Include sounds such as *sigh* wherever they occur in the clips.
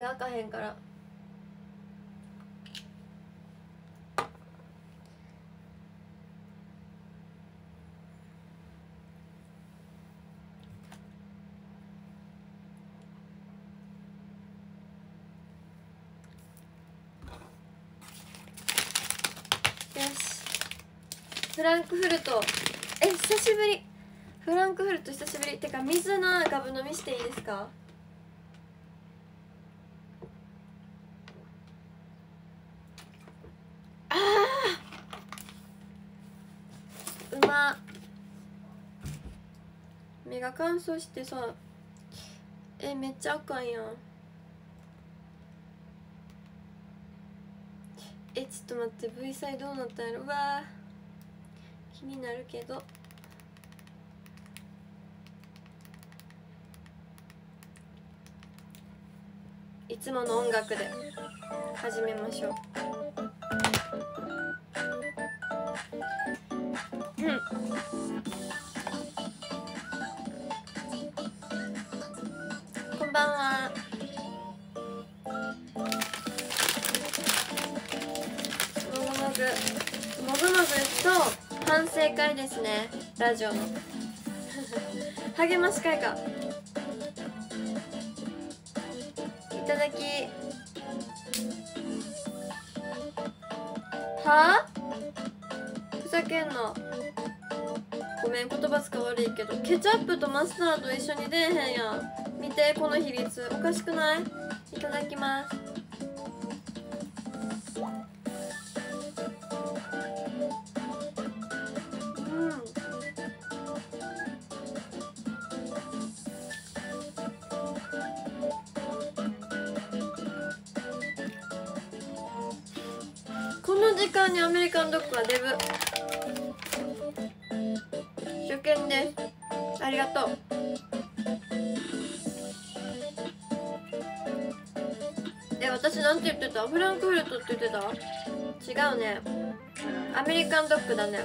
開かへんから。よし。フランクフルト。え久しぶり。フランクフルト久しぶり。てか水のガブ飲みしていいですかあーうまっ乾燥してさえめっちゃあかんやん。えちょっと待って V サイどうなったんやろ？うわー。気になるけど。いつもの音楽で始めましょう。と反省会ですね。ラジオの。励まし会か。いただき。はあ？ふざけんなごめん言葉使悪いけど。ケチャップとマスタード一緒に出えへんやん。見てこの比率。おかしくない？いただきます。アメリカンドッグだね。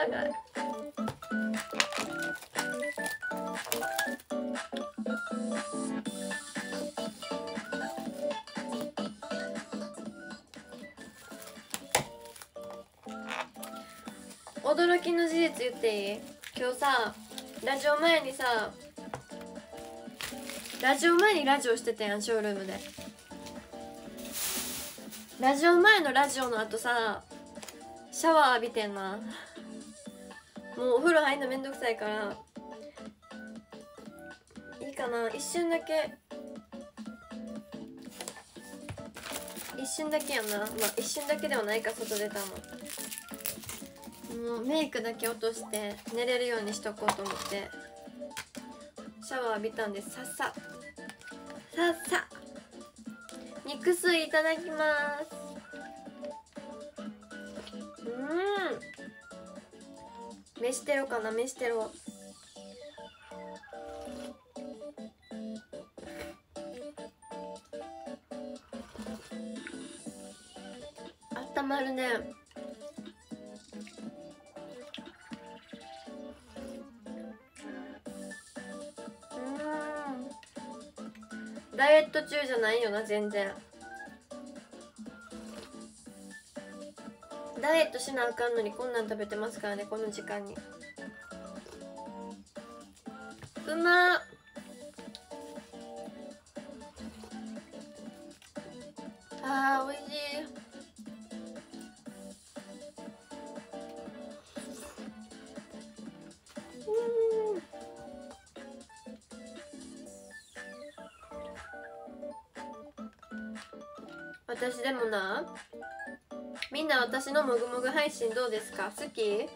あったかい。驚きの事実言っていい？今日さラジオ前にさラジオ前にラジオしてたやんショールームで。ラジオ前のラジオの後さシャワー浴びてんな。もうお風呂入んのめんどくさいから。いいかな。一瞬だけ。一瞬だけやな。まあ一瞬だけではないか外出たの。もうメイクだけ落として寝れるようにしとこうと思って。シャワー浴びたんですさっさ。さっさ。肉水いただきます。飯テロかな飯テロ。あったまるね。うん。ダイエット中じゃないよな全然。ダイエットしなあかんのにこんなん食べてますからねこの時間に。うまっ。あーおいしい。うん。私でもな。みんな私のもぐもぐ配信どうですか？好き？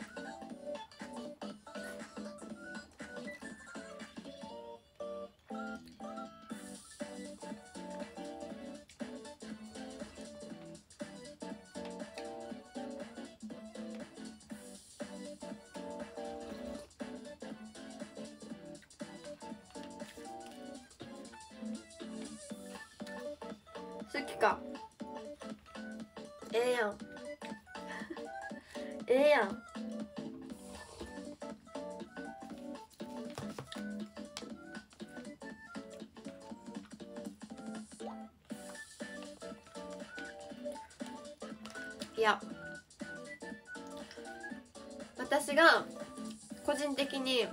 好きか？ええやん。ええやん。いや。私が個人的に好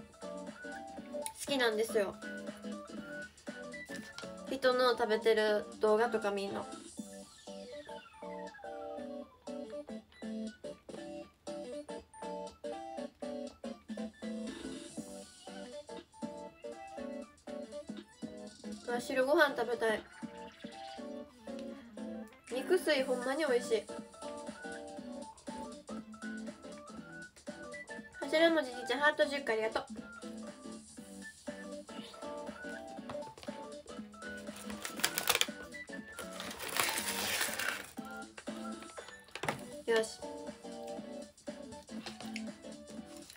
きなんですよ。人の食べてる動画とか見んの。食べたい。肉水ほんまに美味しい。柱文字じいちゃんハート10個ありがとう。よし。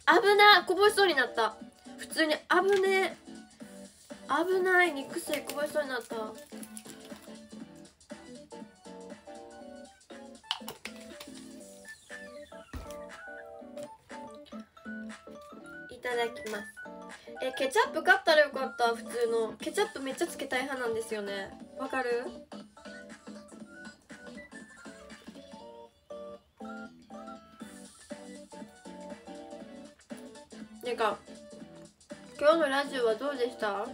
危な。こぼしそうになった。普通に危ね危ない肉水こぼしそうになった。いただきます。えケチャップ買ったらよかった。普通の。ケチャップめっちゃつけたい派なんですよね。わかる？なんか今日のラジオはどうでした？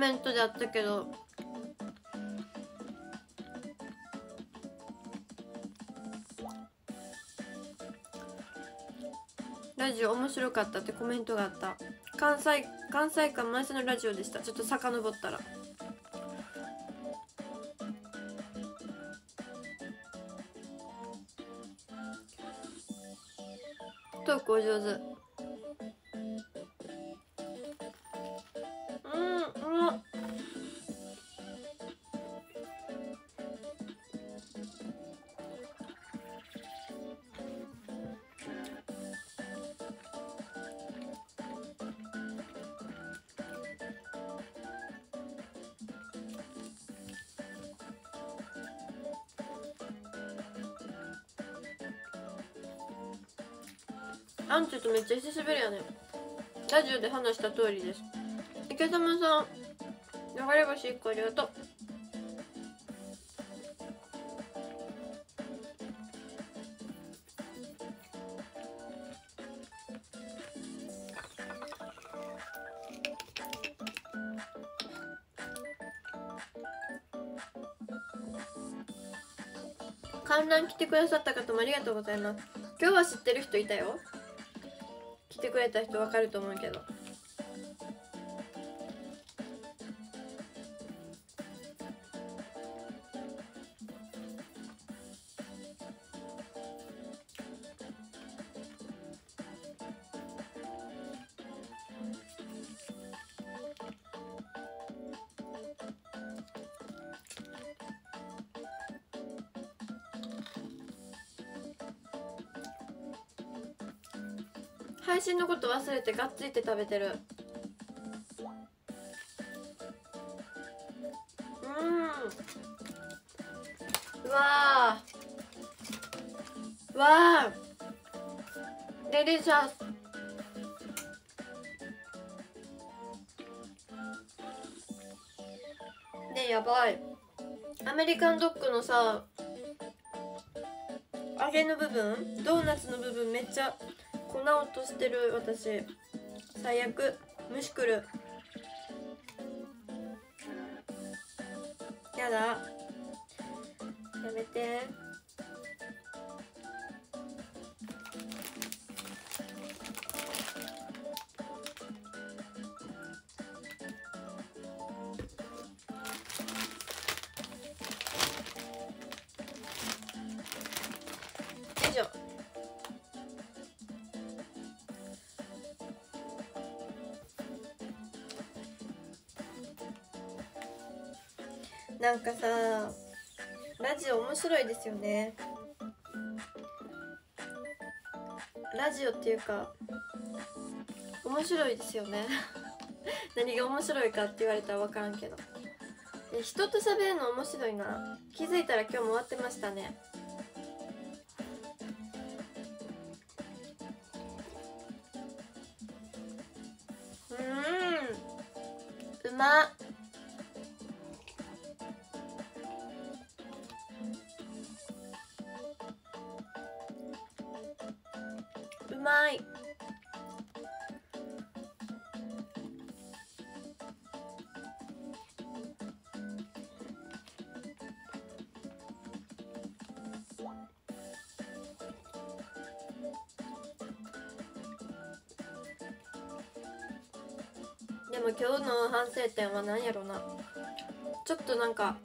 メントであったけどラジオ面白かったってコメントがあった。関西関西間前のラジオでした。ちょっと遡ったら。トークお上手。アンチュとめっちゃ久しぶりやね。ラジオで話した通りです。池様さん流れ星1個ありがとう。観覧来てくださった方もありがとうございます。今日は知ってる人いたよ。くれた人わかると思うけど。忘れてがっついて食べてる。うん。うわー。わー。デリシャス。ねやばい。アメリカンドッグのさ揚げの部分？ドーナツの部分めっちゃ粉落としてる私。最悪。虫来る。なんかさラジオ面白いですよね。ラジオっていうか面白いですよね。*laughs* 何が面白いかって言われたら分からんけど。人と喋るの面白いな。気づいたら今日も終わってましたね。うん。うまっ。まい。でも今日の反省点は何やろな。ちょっとなんか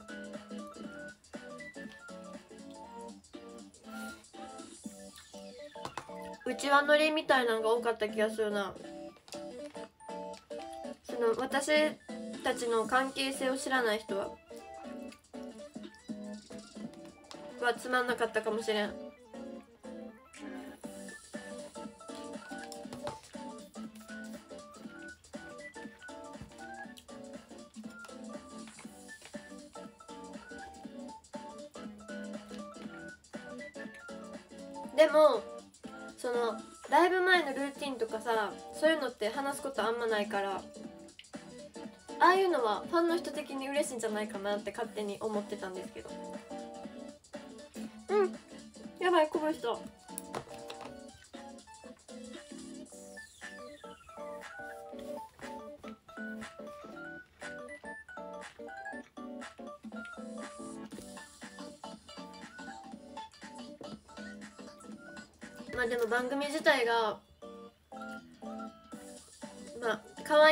うちわ乗りみたいなのが多かった気がするな。その私たちの関係性を知らない人ははつまんなかったかもしれん。のって話すことあんまないからああいうのはファンの人的に嬉しいんじゃないかなって勝手に思ってたんですけど。うんやばいこぼしたまあでも番組自体が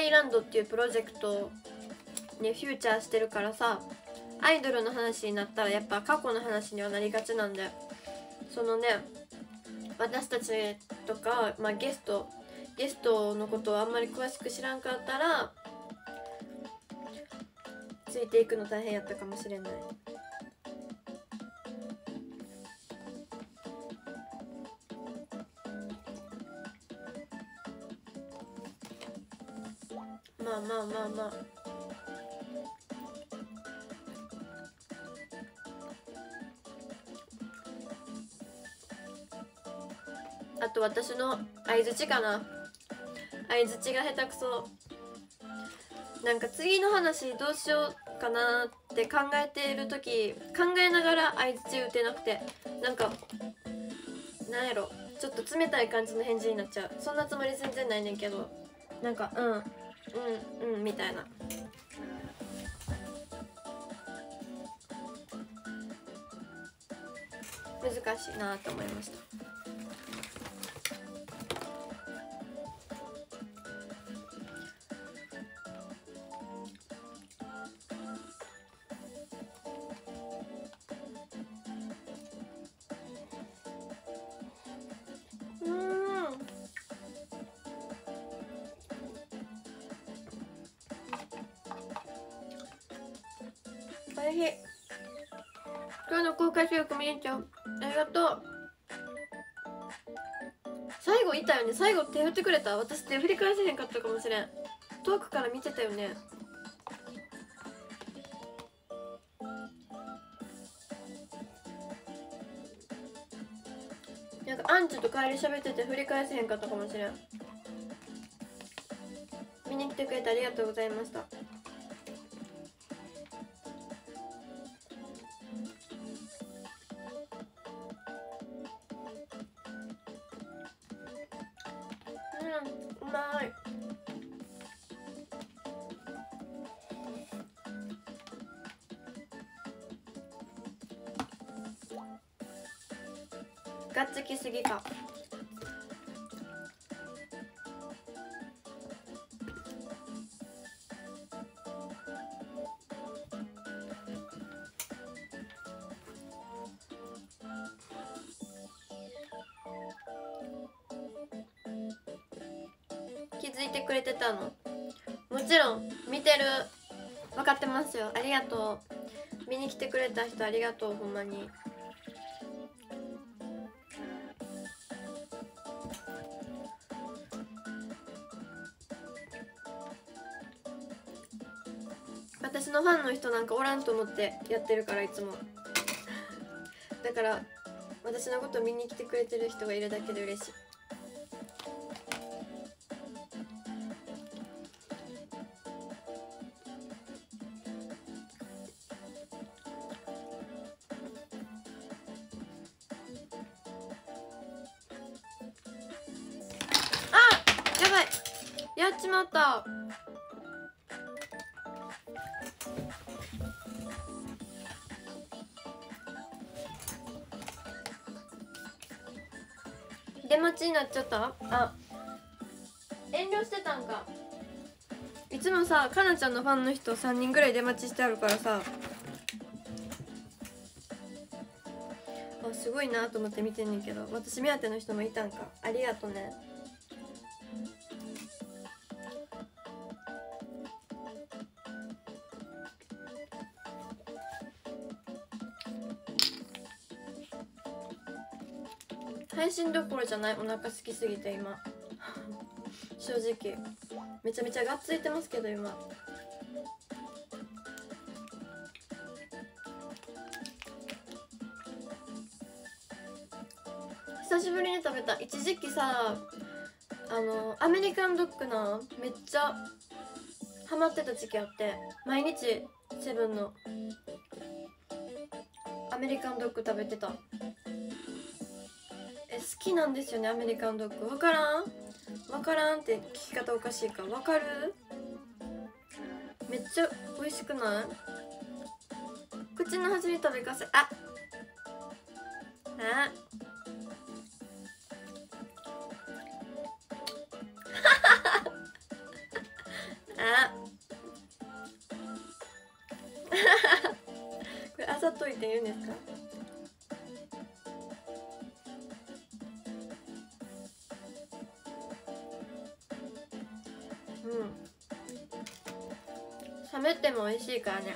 あかわいいランドっていうプロジェクトにフューチャーしてるからさアイドルの話になったらやっぱ過去の話にはなりがちなんでそのね私たちとか、まあ、ゲストゲストのことをあんまり詳しく知らんかったらついていくの大変やったかもしれない。私の相づちかな。相づちが下手くそ。なんか次の話どうしようかなって考えている時考えながら相づち打てなくて。なんかなんやろ。ちょっと冷たい感じの返事になっちゃう。そんなつもり全然ないねんけど。なんかうんうんうんみたいな。難しいなと思いました。公開収録見れちゃう。ありがとう。最後いたよね。最後手振ってくれた。私手振り返せへんかったかもしれん。遠くから見てたよね。なんかアンチと帰り喋ってて振り返せへんかったかもしれん。見に来てくれてありがとうございました。ありがとうほんまに。私のファンの人なんかおらんと思ってやってるからいつも。だから私のこと見に来てくれてる人がいるだけで嬉しい。出待ちになっちゃった？あ。遠慮してたんか。いつもさかなちゃんのファンの人3人ぐらい出待ちしてあるからさ。あすごいなと思って見てんねんけど私目当ての人もいたんか？ありがとね配信どころじゃないお腹空きすぎて今。*laughs* 正直。めちゃめちゃがっついてますけど今。久しぶりに食べた。一時期さあのアメリカンドッグなめっちゃハマってた時期あって毎日セブンのアメリカンドッグ食べてた。きなんですよねアメリカンドッグ。分からん？分からんって聞き方おかしいか。分かる？めっちゃ美味しくない？口の端に食べかせあああしいからね。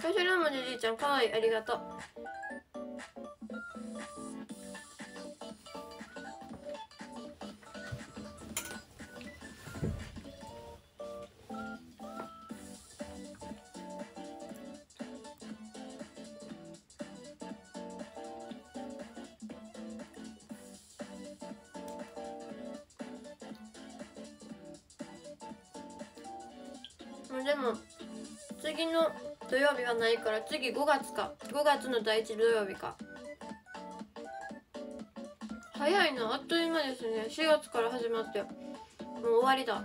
最初の文字じいちゃんかわいいありがとう。次の土曜日はないから次5月か。5月の第1土曜日か。早いな。あっという間ですね。4月から始まって。もう終わりだ。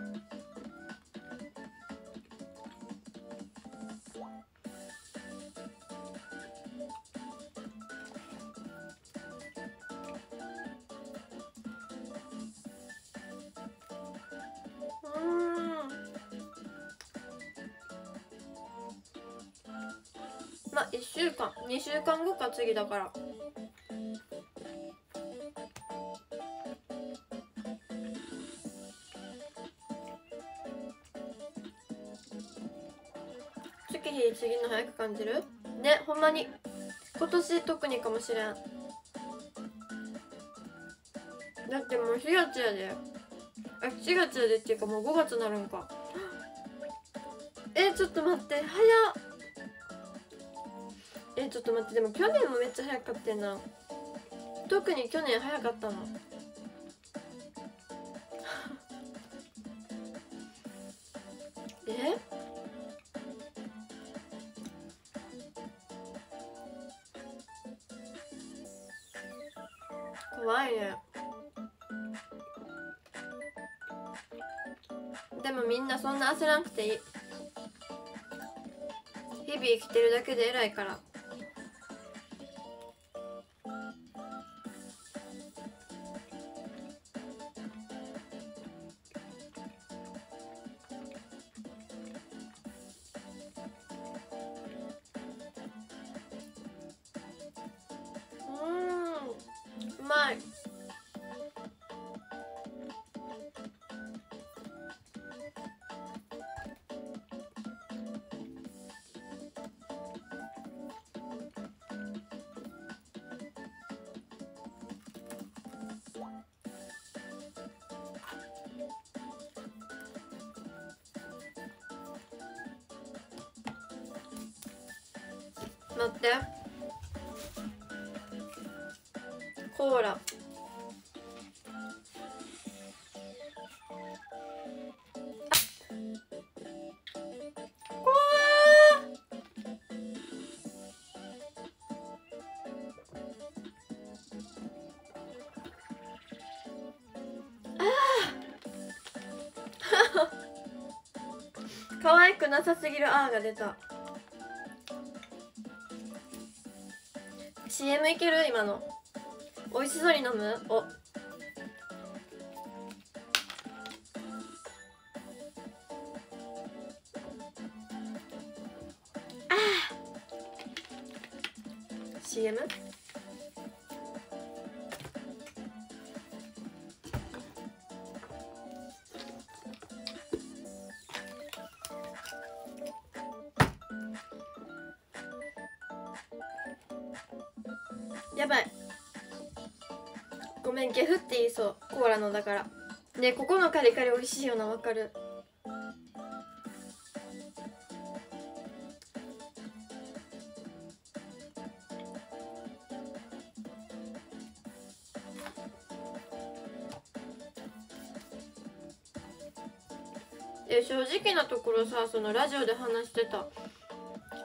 まあ1週間2週間後か次だから。月日次の早く感じる？ねほんまに。今年特にかもしれん。だってもう4月やで。あ4月やでっていうかもう5月なるんか。えちょっと待って早っ。えちょっと待ってでも去年もめっちゃ早かったんな。特に去年早かったの *laughs* え？怖いね。でもみんなそんな焦らなくていい。日々生きてるだけで偉いから。くなさすぎるあーが出た。CM いける？今の。美味しそうに飲む？お。あー。CM? ねここのカリカリ美味しいよなわかる。で正直なところさそのラジオで話してた。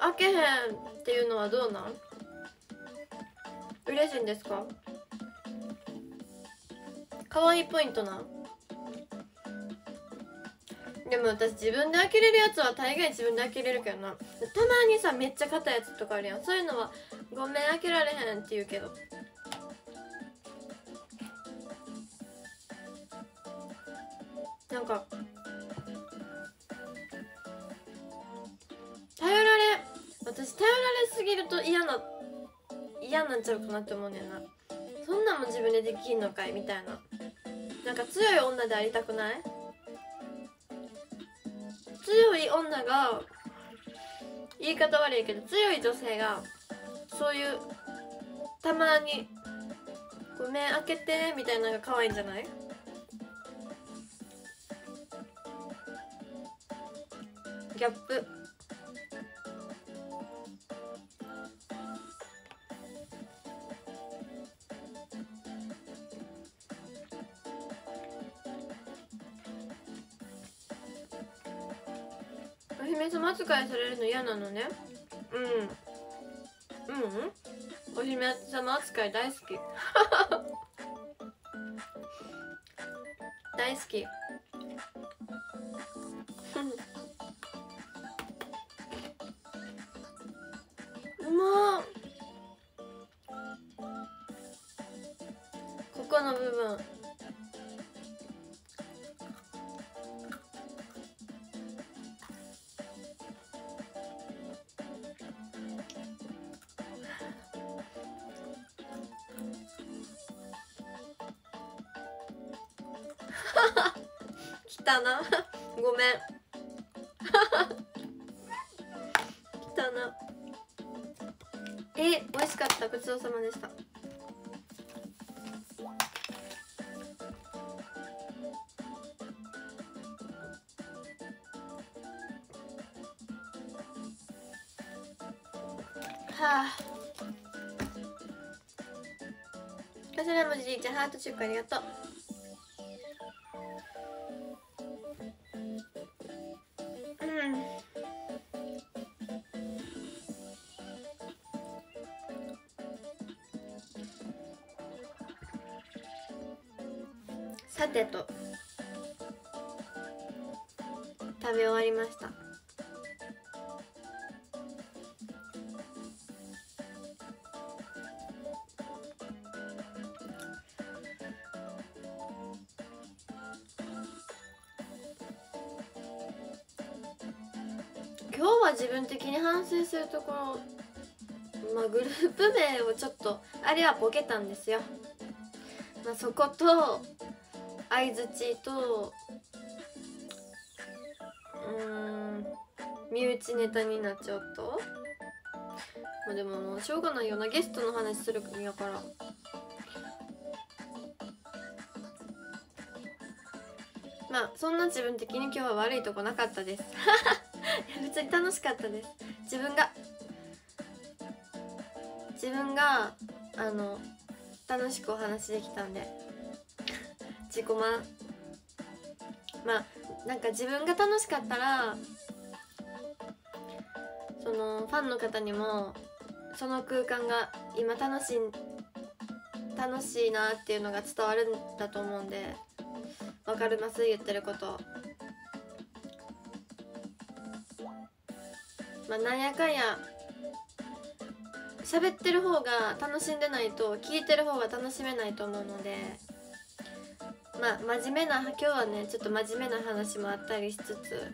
開けへんっていうのはどうなん？嬉しいんですか？可愛いポイントなん？でも私自分で開けれるやつは大概自分で開けれるけどな。たまにさめっちゃ硬いやつとかあるやん。そういうのはごめん開けられへんって言うけど。なんか頼られ私頼られすぎると嫌な嫌になっちゃうかなって思うねんな。そんなんも自分でできんのかいみたいな。なんか強い女でありたくない？強い女が言い方悪いけど強い女性がそういうたまに「ごめん開けて」みたいなのが可愛いんじゃない？ギャップ。なのね。うん。うん。うんお姫様扱い大好き。*laughs* な。ごめん。来たな。え美味しかった。ごちそうさまでした。はあ。頭文字じいちゃんハートチュークありがとう。ところまあグループ名をちょっとあれはボケたんですよ。まあそこと相づちとうん身内ネタになっちゃうとまあでももうしょうがないようなゲストの話するんやから。まあそんな自分的に今日は悪いとこなかったです。*laughs* 普通に楽しかったです。自分が自分があの楽しくお話できたんで。自己満。まあなんか自分が楽しかったらそのファンの方にもその空間が今楽しい楽しいなっていうのが伝わるんだと思うんでわかります言ってること。まあなんやかんや喋ってる方が楽しんでないと聞いてる方が楽しめないと思うのでまあ真面目な今日はねちょっと真面目な話もあったりしつつ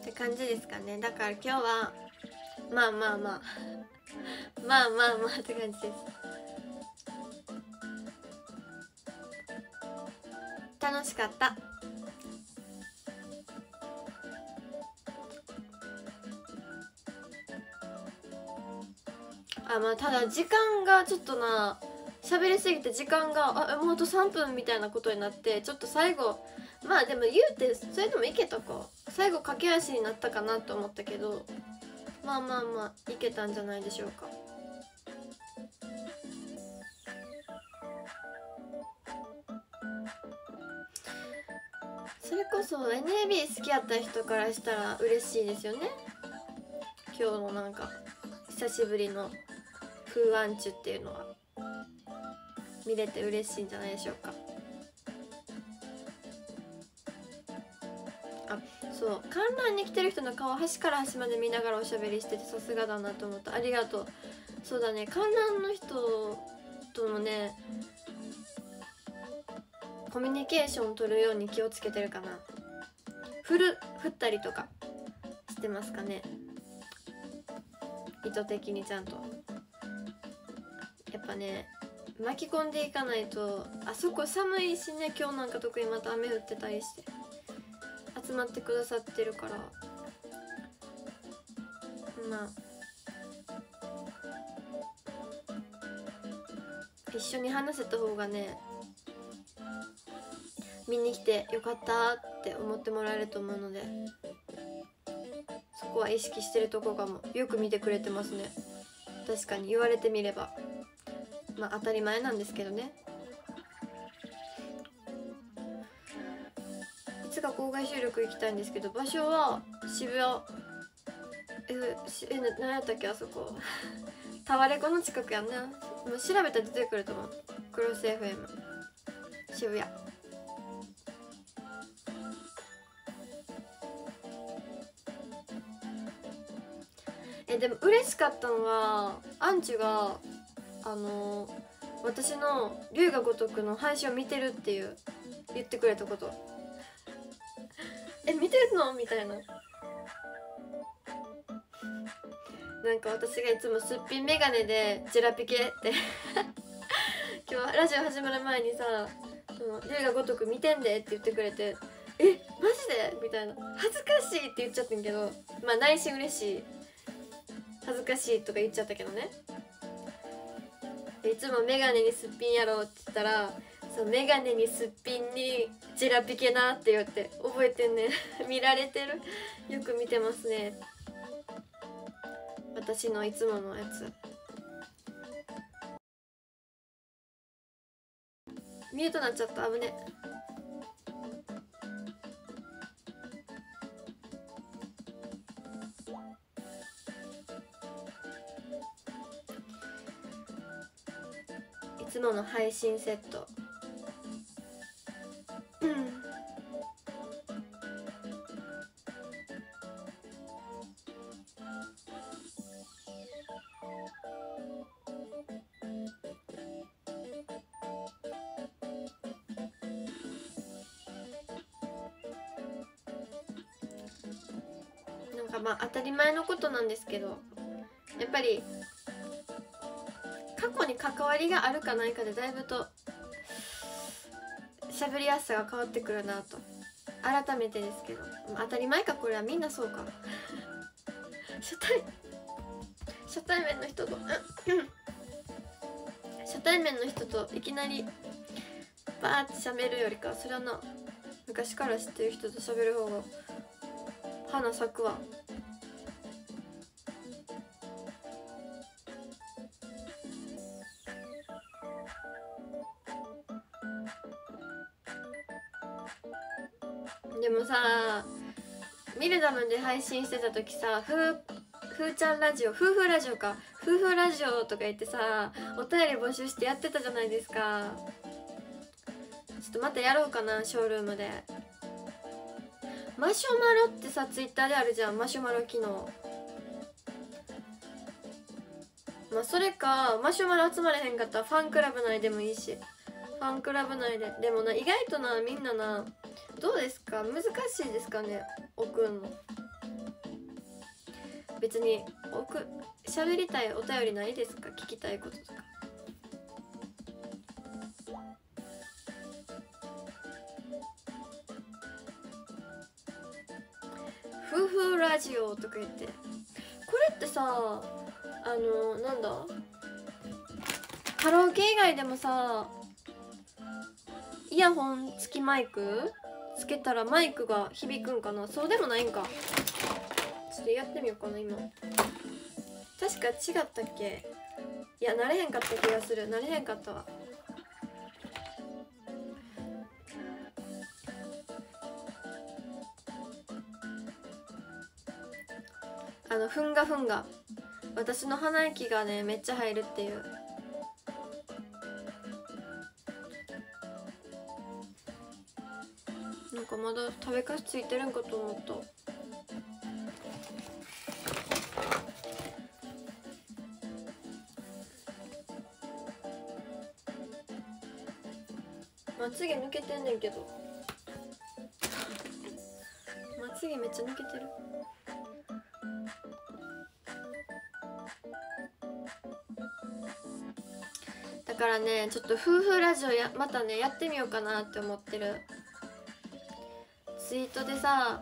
って感じですかね。だから今日はまあまあまあまあまあまあって感じです。楽しかった。あまあただ時間がちょっとな喋りすぎて時間があもうあと3分みたいなことになってちょっと最後まあでも言うてそれでもいけたか。最後駆け足になったかなと思ったけどまあまあまあいけたんじゃないでしょうか。NAB 好きやった人からしたら嬉しいですよね。今日のなんか久しぶりの風アンチュっていうのは。見れて嬉しいんじゃないでしょうか。あそう。観覧に来てる人の顔端から端まで見ながらおしゃべりしててさすがだなと思った。ありがとう。そうだね。観覧の人ともねコミュニケーション取るように気をつけてるかな。振る振ったりとかしてますかね。意図的にちゃんと。やっぱね巻き込んでいかないとあそこ寒いしね今日なんか特にまた雨降ってたりして集まってくださってるから。まあ。一緒に話せた方がね見に来てよかったって思ってもらえると思うのでそこは意識してるとこかも。よく見てくれてますね。確かに言われてみれば。まあ当たり前なんですけどね。いつか公開収録行きたいんですけど場所は渋谷えしえ何やったっけあそこ。*laughs* タワレコの近くやんねもう調べたら出てくると思う。クロス FM 渋谷。でも嬉しかったのはアンチがあの私の「龍が如く」の配信を見てるっていう言ってくれたこと。え見てるの？みたいな。なんか私がいつもすっぴん眼鏡でジェラピケって。*laughs* 今日ラジオ始まる前にさ「その龍が如く見てんで」って言ってくれて「えマジで?」みたいな「恥ずかしい」って言っちゃってんけどまあ内心嬉しい。恥ずかしいとか言っちゃったけどね。いつも眼鏡にすっぴんやろうって言ったらそう眼鏡にすっぴんにジェラピケなって言って覚えてんね *laughs* 見られてる？よく見てますね。私のいつものやつ。ミュートなっちゃった。危ね。つもの配信セット。うん。なんかまあ当たり前のことなんですけどやっぱりりがあるかないかでだいぶと喋りやすさが変わってくるなと。改めてですけど。当たり前かこれはみんなそうか。*laughs* 初対初対面の人と初対面の人といきなりバーって喋るよりかそれはな昔から知ってる人と喋る方が花咲くわ。ミルダムで配信してた時さふーふーちゃんラジオ夫婦ラジオか。夫婦ラジオとか言ってさお便り募集してやってたじゃないですか。ちょっとまたやろうかなショールームで。マシュマロってさツイッターであるじゃん。マシュマロ機能。まあそれかマシュマロ集まれへんかったらファンクラブ内でもいいし。ファンクラブ内ででもな意外となみんななどうですか？難しいですかね？送んの。別に送喋りたいお便りないですか？聞きたいこととか。夫婦ラジオとか言って。これってさあのなんだ？カラオケ以外でもさイヤホン付きマイクつけたらマイクが響くんかな。そうでもないんか。ちょっとやってみようかな今。確か違ったっけ？いや慣れへんかった気がする。慣れへんかったわ。あのふんがふんが。私の鼻息がねめっちゃ入るっていう。食べかすついてるんかと思った。まつげ抜けてんねんけど。まつげめっちゃ抜けてる。だからねちょっと夫婦ラジオやまたねやってみようかなって思ってる。ツイートでさ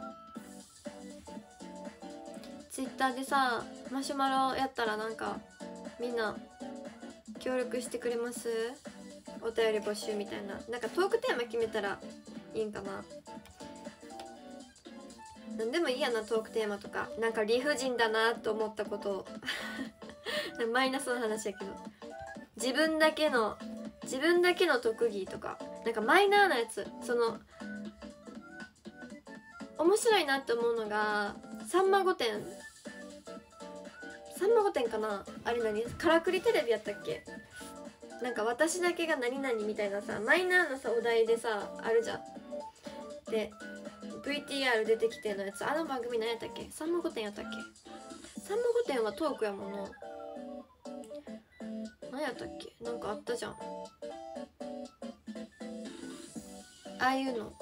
ツイッターでさマシュマロやったらなんかみんな協力してくれます？お便り募集みたいな。なんかトークテーマ決めたらいいんかな？何でもいいやなトークテーマとか。なんか理不尽だなと思ったことを。*laughs* マイナスの話やけど。自分だけの自分だけの特技とか。なんかマイナーなやつ。その面白いなって思うのが「さんま御殿」「さんま御殿」かな？あれ何？からくりテレビやったっけ？なんか私だけが何々みたいなさマイナーなさお題でさあるじゃん。で VTR 出てきてのやつ。あの番組何やったっけ？さんま御殿やったっけ？さんま御殿はトークやもんな。何やったっけ？なんかあったじゃん。ああいうの。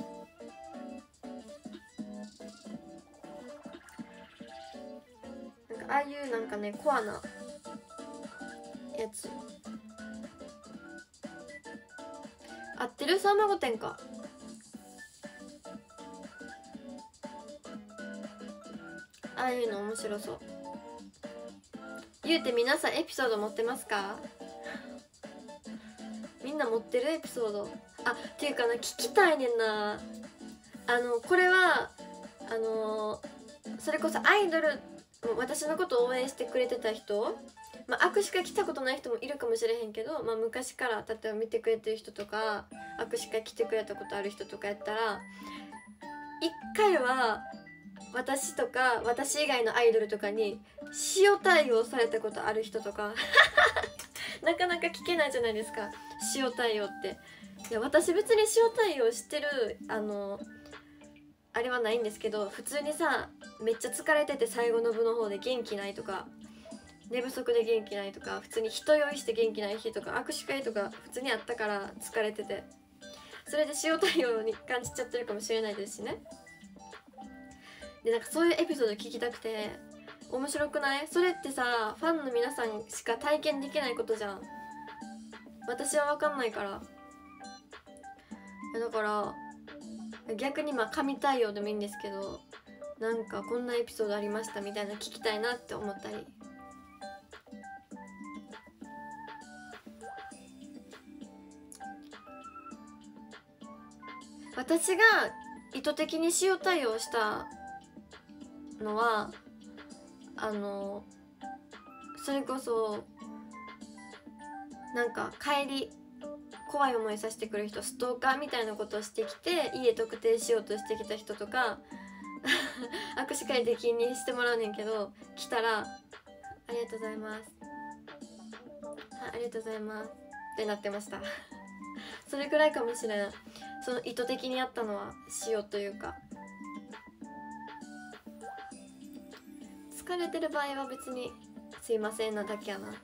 ああいうなんかねコアなやつ。合ってる？さんま御殿か。ああいうの面白そう。言うて皆さんエピソード持ってますか？*laughs* みんな持ってるエピソード？あっていうかな聞きたいねんな。あのこれはあのそれこそアイドル私のことを応援してくれてた人まあ、握手会来たことない人もいるかもしれへんけど、まあ、昔から例えば見てくれてる人とか握手会来てくれたことある人とかやったら一回は私とか私以外のアイドルとかに塩対応されたことある人とか *laughs* なかなか聞けないじゃないですか。塩対応って。いや私別に塩対応してるあのあれはないんですけど普通にさめっちゃ疲れてて最後の部の方で元気ないとか寝不足で元気ないとか普通に人酔いして元気ない日とか握手会とか普通にあったから疲れてて。それで塩対応に感じちゃってるかもしれないですしね。でなんかそういうエピソード聞きたくて面白くない？それってさファンの皆さんしか体験できないことじゃん。私は分かんないから。だから逆にまあ神対応でもいいんですけどなんかこんなエピソードありましたみたいな聞きたいなって思ったり。私が意図的に塩対応したのはあのそれこそなんか帰り怖い思いさせてくる人ストーカーみたいなことをしてきて家特定しようとしてきた人とか *laughs* 握手会できにしてもらうねんけど来たら「ありがとうございます」はい「ありがとうございます」ってなってました。*laughs* それくらいかもしれないその意図的にやったのは塩というか。疲れてる場合は別に「すいません」なだけやな。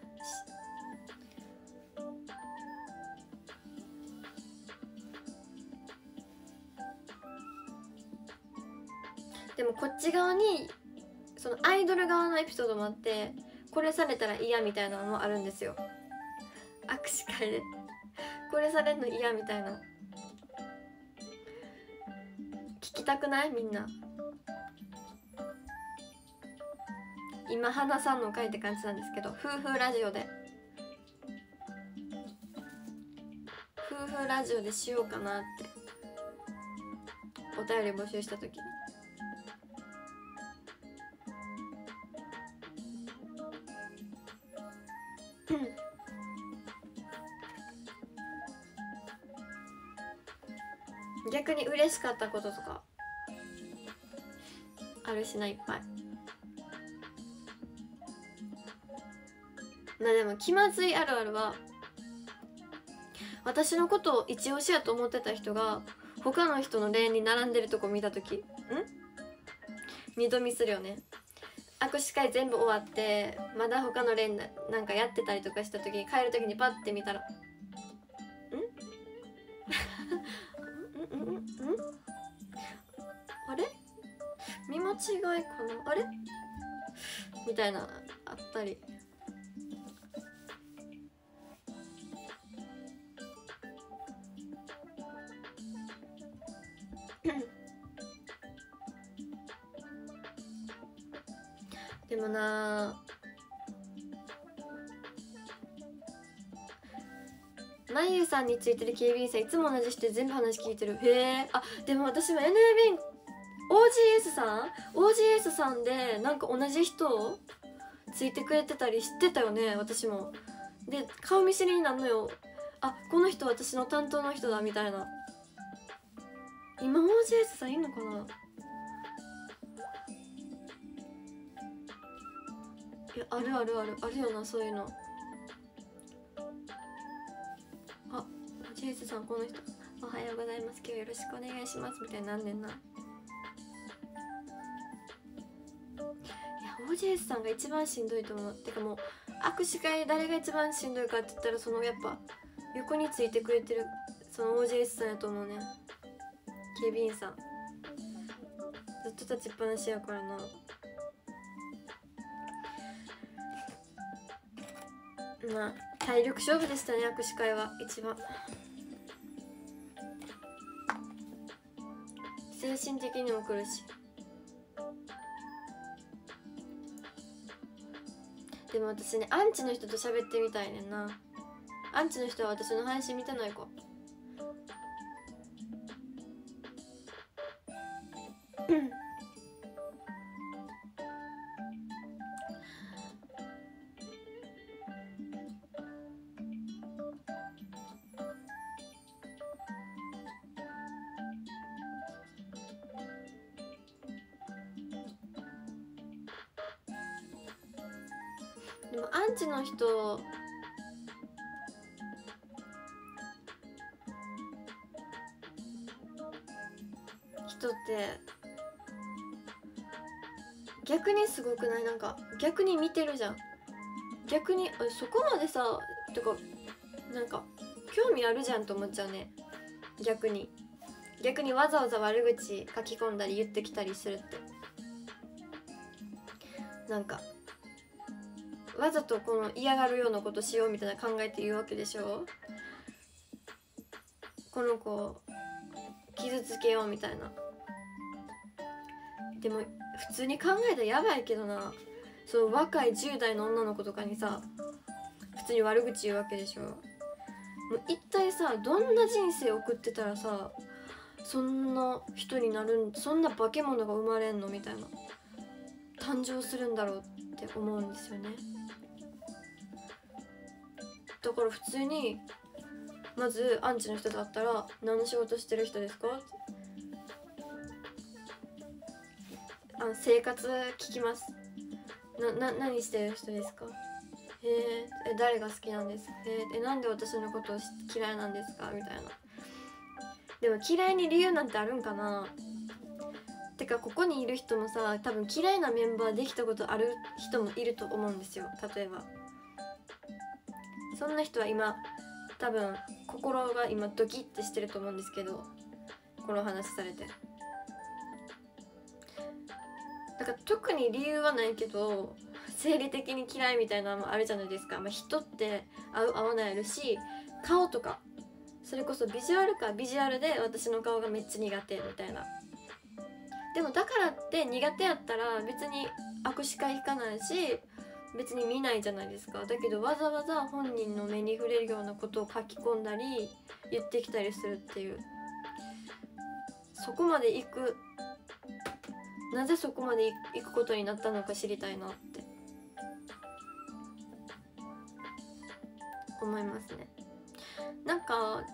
でもこっち側にそのアイドル側のエピソードもあってこれされたら嫌みたいなのもあるんですよ。握手会で。これされるの嫌みたいな。聞きたくない？みんな。今花さんの回って感じなんですけど夫婦ラジオで。夫婦ラジオでしようかなって。お便り募集した時に。逆に嬉しかったこととかあるしないっぱい。まあでも気まずいあるあるは私のことを一押しやと思ってた人が他の人のレーンに並んでるとこ見た時ん？二度見するよね。握手会全部終わってまだ他の連なんかやってたりとかした時に帰る時にパッて見たら「んん？ん？ん？んあれ？見間違いかな？あれ?」みたいなあったり。なまゆさんについてる警備員さんいつも同じ人で全部話聞いてる。へえあでも私も NAB OGS さん？OGS さんでなんか同じ人ついてくれてたり知ってたよね私も。で顔見知りになるのよ。あこの人私の担当の人だみたいな。今 OGS さんいんのかな？いやあるあるあるあるよなそういうの。あ OGS さんこの人。おはようございます。今日よろしくお願いします。みたいになんねんな。いや OGS さんが一番しんどいと思う。てかもう握手会誰が一番しんどいかって言ったらそのやっぱ横についてくれてるその OGS さんやと思うね。警備員さん。ずっと立ちっぱなしやからな。まあ体力勝負でしたね握手会は一番。精神的にも苦し。いでも私ねアンチの人と喋ってみたいねんな。アンチの人は私の配信見てないかで逆に見てるじゃん。逆にそこまでさとかなんか興味あるじゃんと思っちゃうね。逆に。逆にわざわざ悪口書き込んだり言ってきたりするって。なんかわざとこの嫌がるようなことしようみたいな考えて言うわけでしょ。この子を傷つけようみたいな。でも普通に考えたらやばいけどな。その若い10代の女の子とかにさ普通に悪口言うわけでしょ。もう一体さどんな人生送ってたらさそんな人になるんそんな化け物が生まれんのみたいな誕生するんだろうって思うんですよね。だから普通にまずアンチの人だったら「何の仕事してる人ですか?」あの生活聞きます。なな何してる人ですか？へえ誰が好きなんです？へえなんで私のことを嫌いなんですか？みたいな。でも嫌いに理由なんてあるんかな？てかここにいる人もさ多分嫌いなメンバーできたことある人もいると思うんですよ。例えば。そんな人は今多分心が今ドキッてしてると思うんですけど。この話されて。だから特に理由はないけど生理的に嫌いみたいなのもあるじゃないですか、まあ、人って合う合わないあるし顔とかそれこそビジュアルかビジュアルで私の顔がめっちゃ苦手みたいな。でもだからって苦手やったら別に握手会行かないし別に見ないじゃないですか。だけどわざわざ本人の目に触れるようなことを書き込んだり言ってきたりするっていう。そこまで行くなぜそこまで行くことになったのか知りたいなって。思いますね。なんか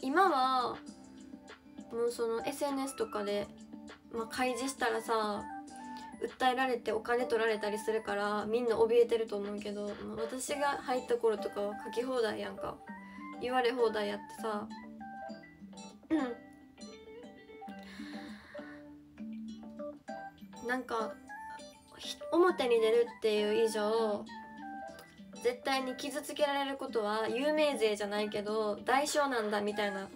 今はもうその SNS とかで、まあ、開示したらさ訴えられてお金取られたりするからみんな怯えてると思うけど、まあ、私が入った頃とかは書き放題やんか。言われ放題やってさ。うんなんか表に出るっていう以上絶対に傷つけられることは有名税じゃないけど代償なんだみたいな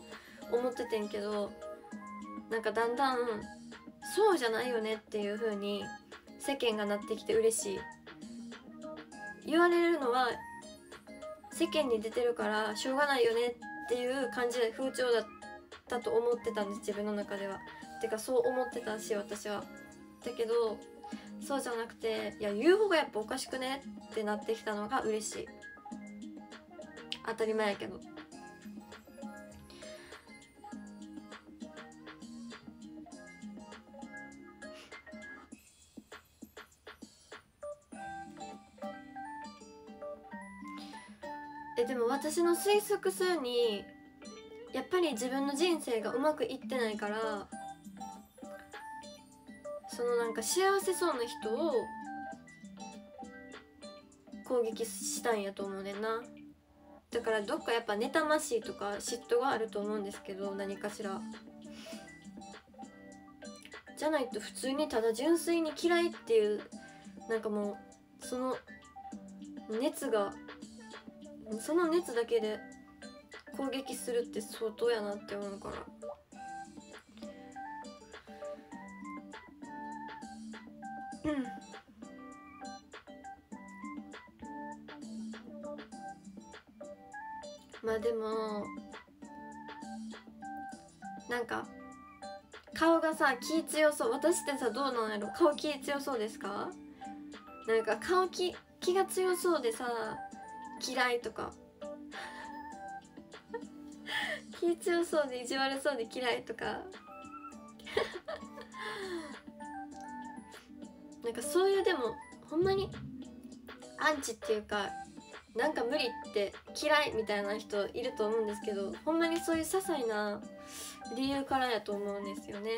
思っててんけどなんかだんだんそうじゃないよねっていう風に世間がなってきて嬉しい。言われるのは世間に出てるからしょうがないよねっていう感じで風潮だったと思ってたんです自分の中では。てかそう思ってたし私は。だけどそうじゃなくていや言う方がやっぱおかしくね？ってなってきたのが嬉しい。当たり前やけど。えでも私の推測するにやっぱり自分の人生がうまくいってないからそのなんか幸せそうな人を攻撃したんやと思うねんな。だからどっかやっぱ妬ましいとか嫉妬があると思うんですけど何かしら。じゃないと普通にただ純粋に嫌いっていうなんかもうその熱がその熱だけで攻撃するって相当やなって思うから。うん。まあでもなんか顔がさ気強そう。私ってさどうなんやろ？顔気強そうですか？なんか顔気気が強そうでさ嫌いとか。*laughs* 気強そうで意地悪そうで嫌いとか。なんかそういうでもほんまにアンチっていうかなんか無理って嫌いみたいな人いると思うんですけどほんまにそういう些細な理由からやと思うんですよね。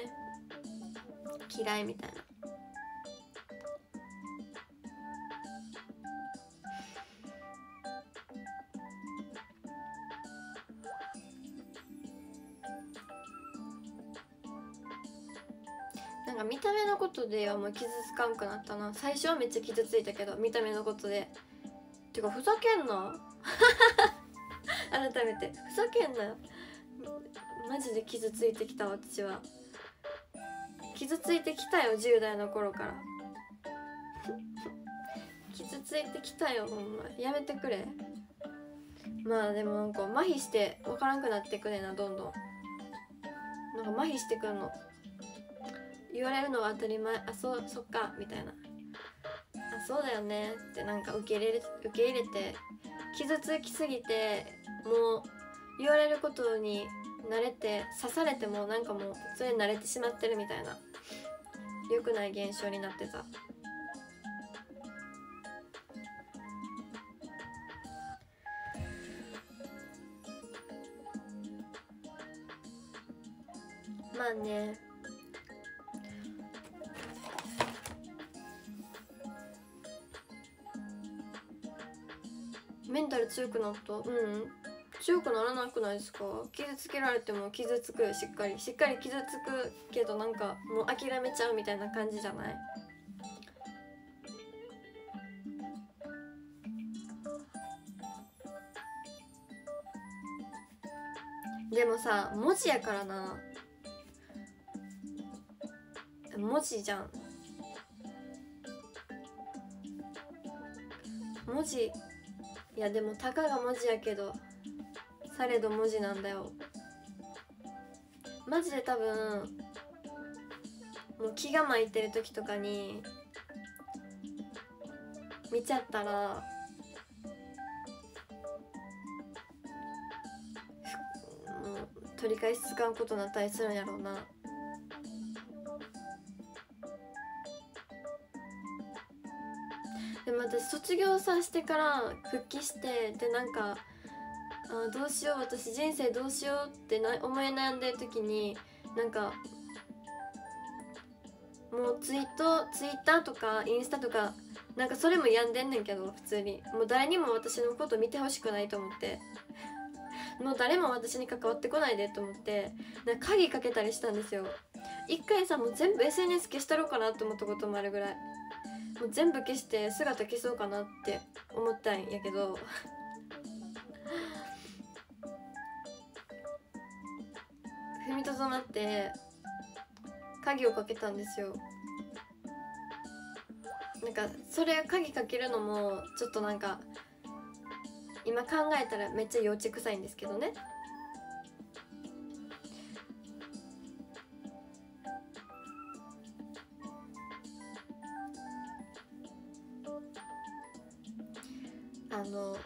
嫌いみたいな。か見た目のことではもう傷つかんくなったな。最初はめっちゃ傷ついたけど見た目のことで。てかふざけんな。*laughs* 改めて。ふざけんなマジで傷ついてきた私は。傷ついてきたよ10代の頃から。*laughs* 傷ついてきたよほんま。やめてくれ。まあでもなんか麻痺して分からんくなってくねなどんどん。なんか麻痺してくんの。言われるのは当たり前。あそうそっか。みたいな。あそうだよね。ってなんか受け入れ受け入れて傷つきすぎてもう言われることに慣れて刺されてもなんかもうそれに慣れてしまってるみたいな。良くない現象になってた。まあね。メンタル強くなった？うん。強くならなくないですか？傷つけられても傷つく。しっかり。しっかり傷つくけどなんかもう諦めちゃうみたいな感じじゃない？でもさ文字やからな。文字じゃん。文字いやでもたかが文字やけどされど文字なんだよ。マジで多分もう気が巻いてる時とかに見ちゃったらもう取り返しつかんことになったりするんやろうな。でも私卒業さしてから復帰してでなんかあどうしよう私人生どうしようってな思い悩んでる時になんかもうツイートツイッターとかインスタとかなんかそれも病んでんねんけど普通に。もう誰にも私のこと見てほしくないと思って。もう誰も私に関わってこないでと思って。なんか鍵かけたりしたんですよ。一回さもう全部 SNS 消したろうかなと思ったこともあるぐらい。もう全部消して姿消そうかなって思ったんやけど。踏みとどまって鍵をかけたんですよ。なんかそれ鍵かけるのもちょっとなんか今考えたらめっちゃ幼稚臭いんですけどね。あの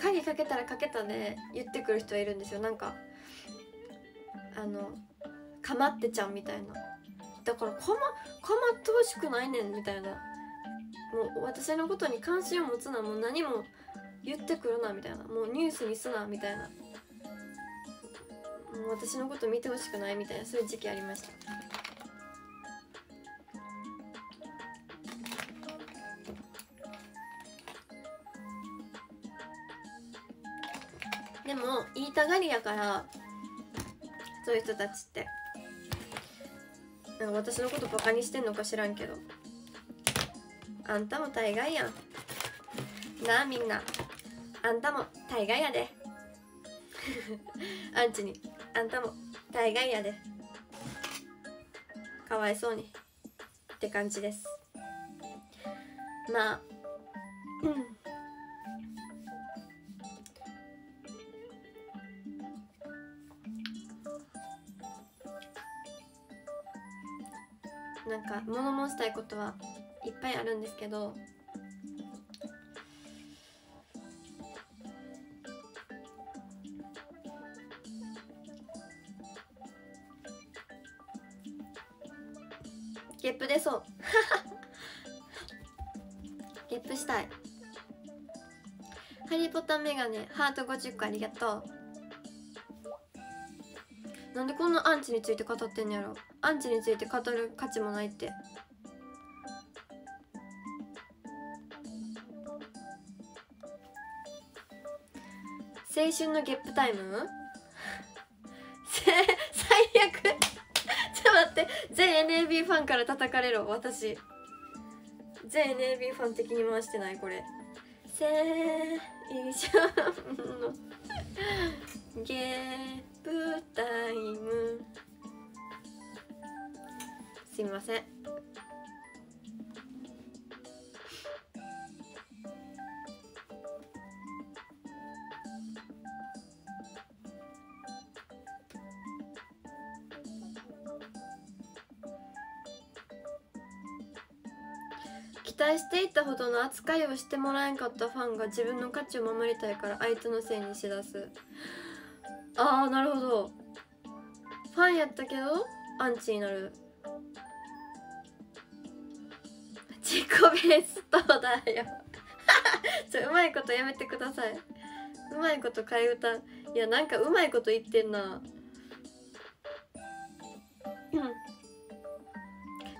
鍵かけたらかけたで言ってくる人はいるんですよ。なんかあのかまってちゃんみたいな。だからかまかまってほしくないねんみたいな。もう私のことに関心を持つな。もう何も言ってくるなみたいな。もうニュースにすなみたいな。もう私のこと見てほしくないみたいな。そういう時期ありました。たがりやからそういう人たちって。なんか私のことバカにしてんのか知らんけど。あんたも大概やん。なあみんな。あんたも大概やで。*laughs* アンチに。あんたも大概やで。かわいそうに。って感じです。まあうん。物申したいことはいっぱいあるんですけどゲップ出そう。ゲップしたい。ハリー・ポッターメガネハート50個ありがとう。なんでこんなアンチについて語ってんのやろ。アンチについて語る価値もないって。青春のゲップタイム？*laughs* 最悪。*laughs* ちょっと待って。全 NAB ファンから叩かれろ私。全 NAB ファン的に回してないこれ。青春のゲー。タイムすみません。汚待していたほどの扱いをしてもらえんかったファンが自分の価値を守りたいから相手のせいにしだす。ああなるほど。ファンやったけどアンチになる。自己ベストだよ。*laughs* ちょうまいことやめてください。うまいこと替え歌。いやなんかうまいこと言ってんな。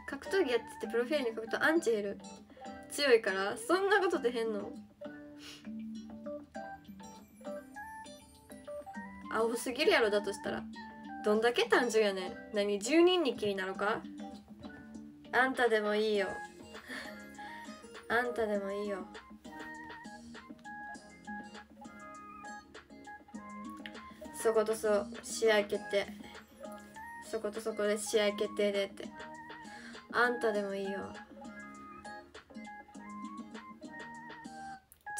格闘技やっててプロフィールに書くとアンチ減る。強いからそんなことでへんの。青すぎるやろだとしたら。どんだけ単純やねん。何10人に気になるか？あんたでもいいよ。あんたでもいいよ。そことそ試合決定。そことそこで試合決定でって。あんたでもいいよ。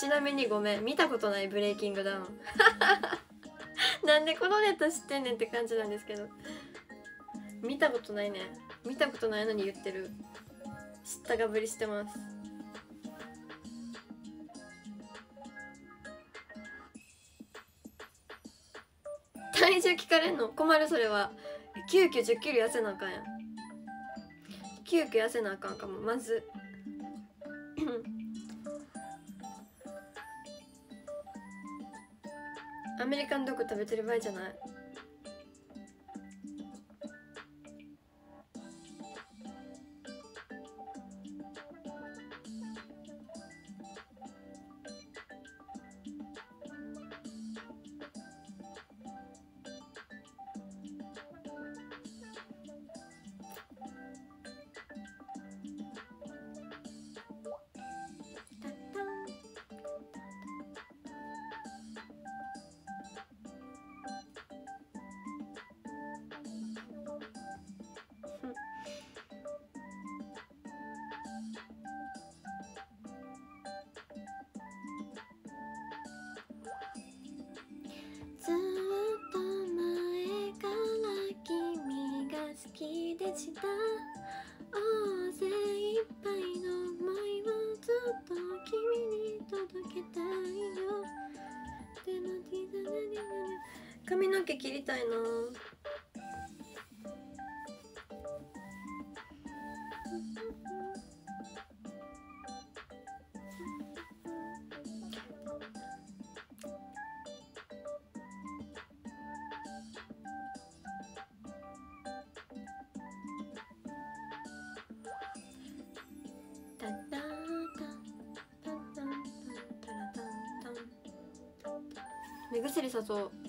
ちなみにごめん。見たことないブレイキングダウン。*laughs* なんでこのネタ知ってんねんって感じなんですけど。見たことないね。見たことないのに言ってる。知ったかぶりしてます。体重聞かれんの？困るそれは。急遽1 0キロ痩せなあかんやん。急遽痩せなあかんかも。まず。アメリカンドッグ食べてる場合じゃない。毛切りたいな。目薬さそう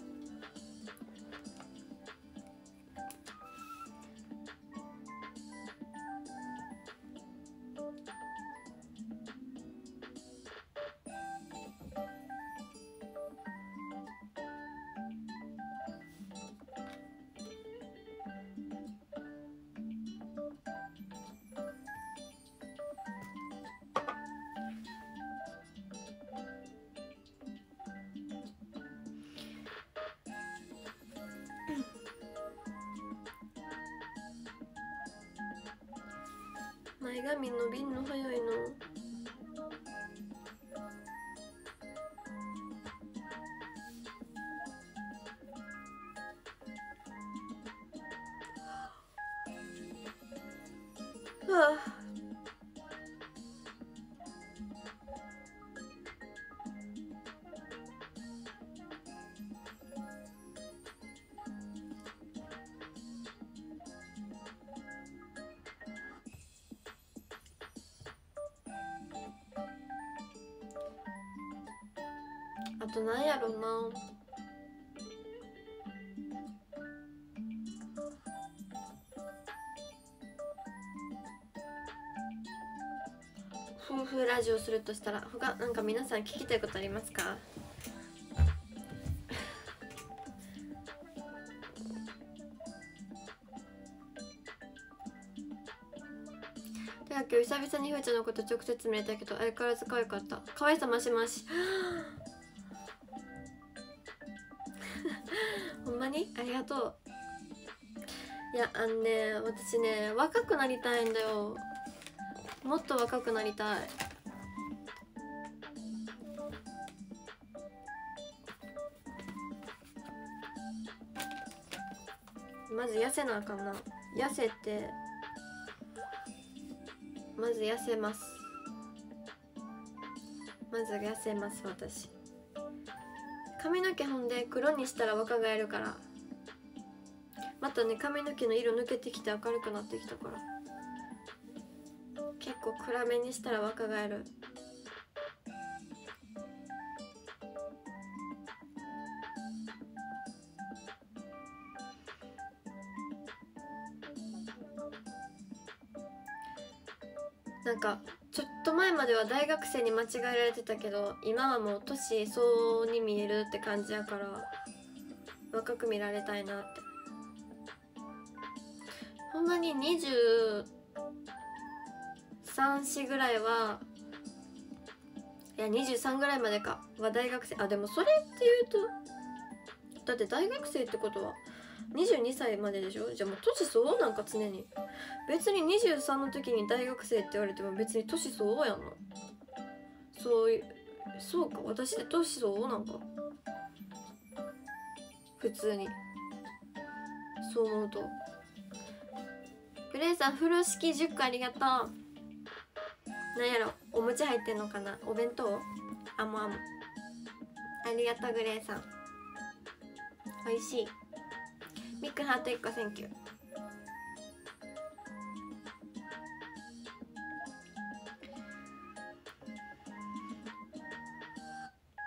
あとなんやろな。夫婦ラジオするとしたら他なんか皆さん聞きたいことありますか？では今日久々にふーちゃんのこと直接見れたけど相変わらず可愛かった。可愛さ増し増し。私ね若くなりたいんだよ。もっと若くなりたい。まず痩せなあかんな。痩せてまず痩せます。まず痩せます私。髪の毛ほんで黒にしたら若返るから。またね髪の毛の色抜けてきて明るくなってきたから。結構暗めにしたら若返る。なんかちょっと前までは大学生に間違えられてたけど今はもう年相応に見えるって感じやから若く見られたいなって。ほんまに234ぐらいはいや23ぐらいまでか。は大学生。あでもそれっていうとだって大学生ってことは22歳まででしょ？じゃあもう年相応なんか常に。別に23の時に大学生って言われても別に年相応やんなそういうそうか。私で年相応なんか。普通に。そう思うと。グレイさん風呂敷10個ありがとう。なんやろお餅入ってんのかな？お弁当？あもあもありがとうグレイさん。おいしい。ミックハート1個 thank you。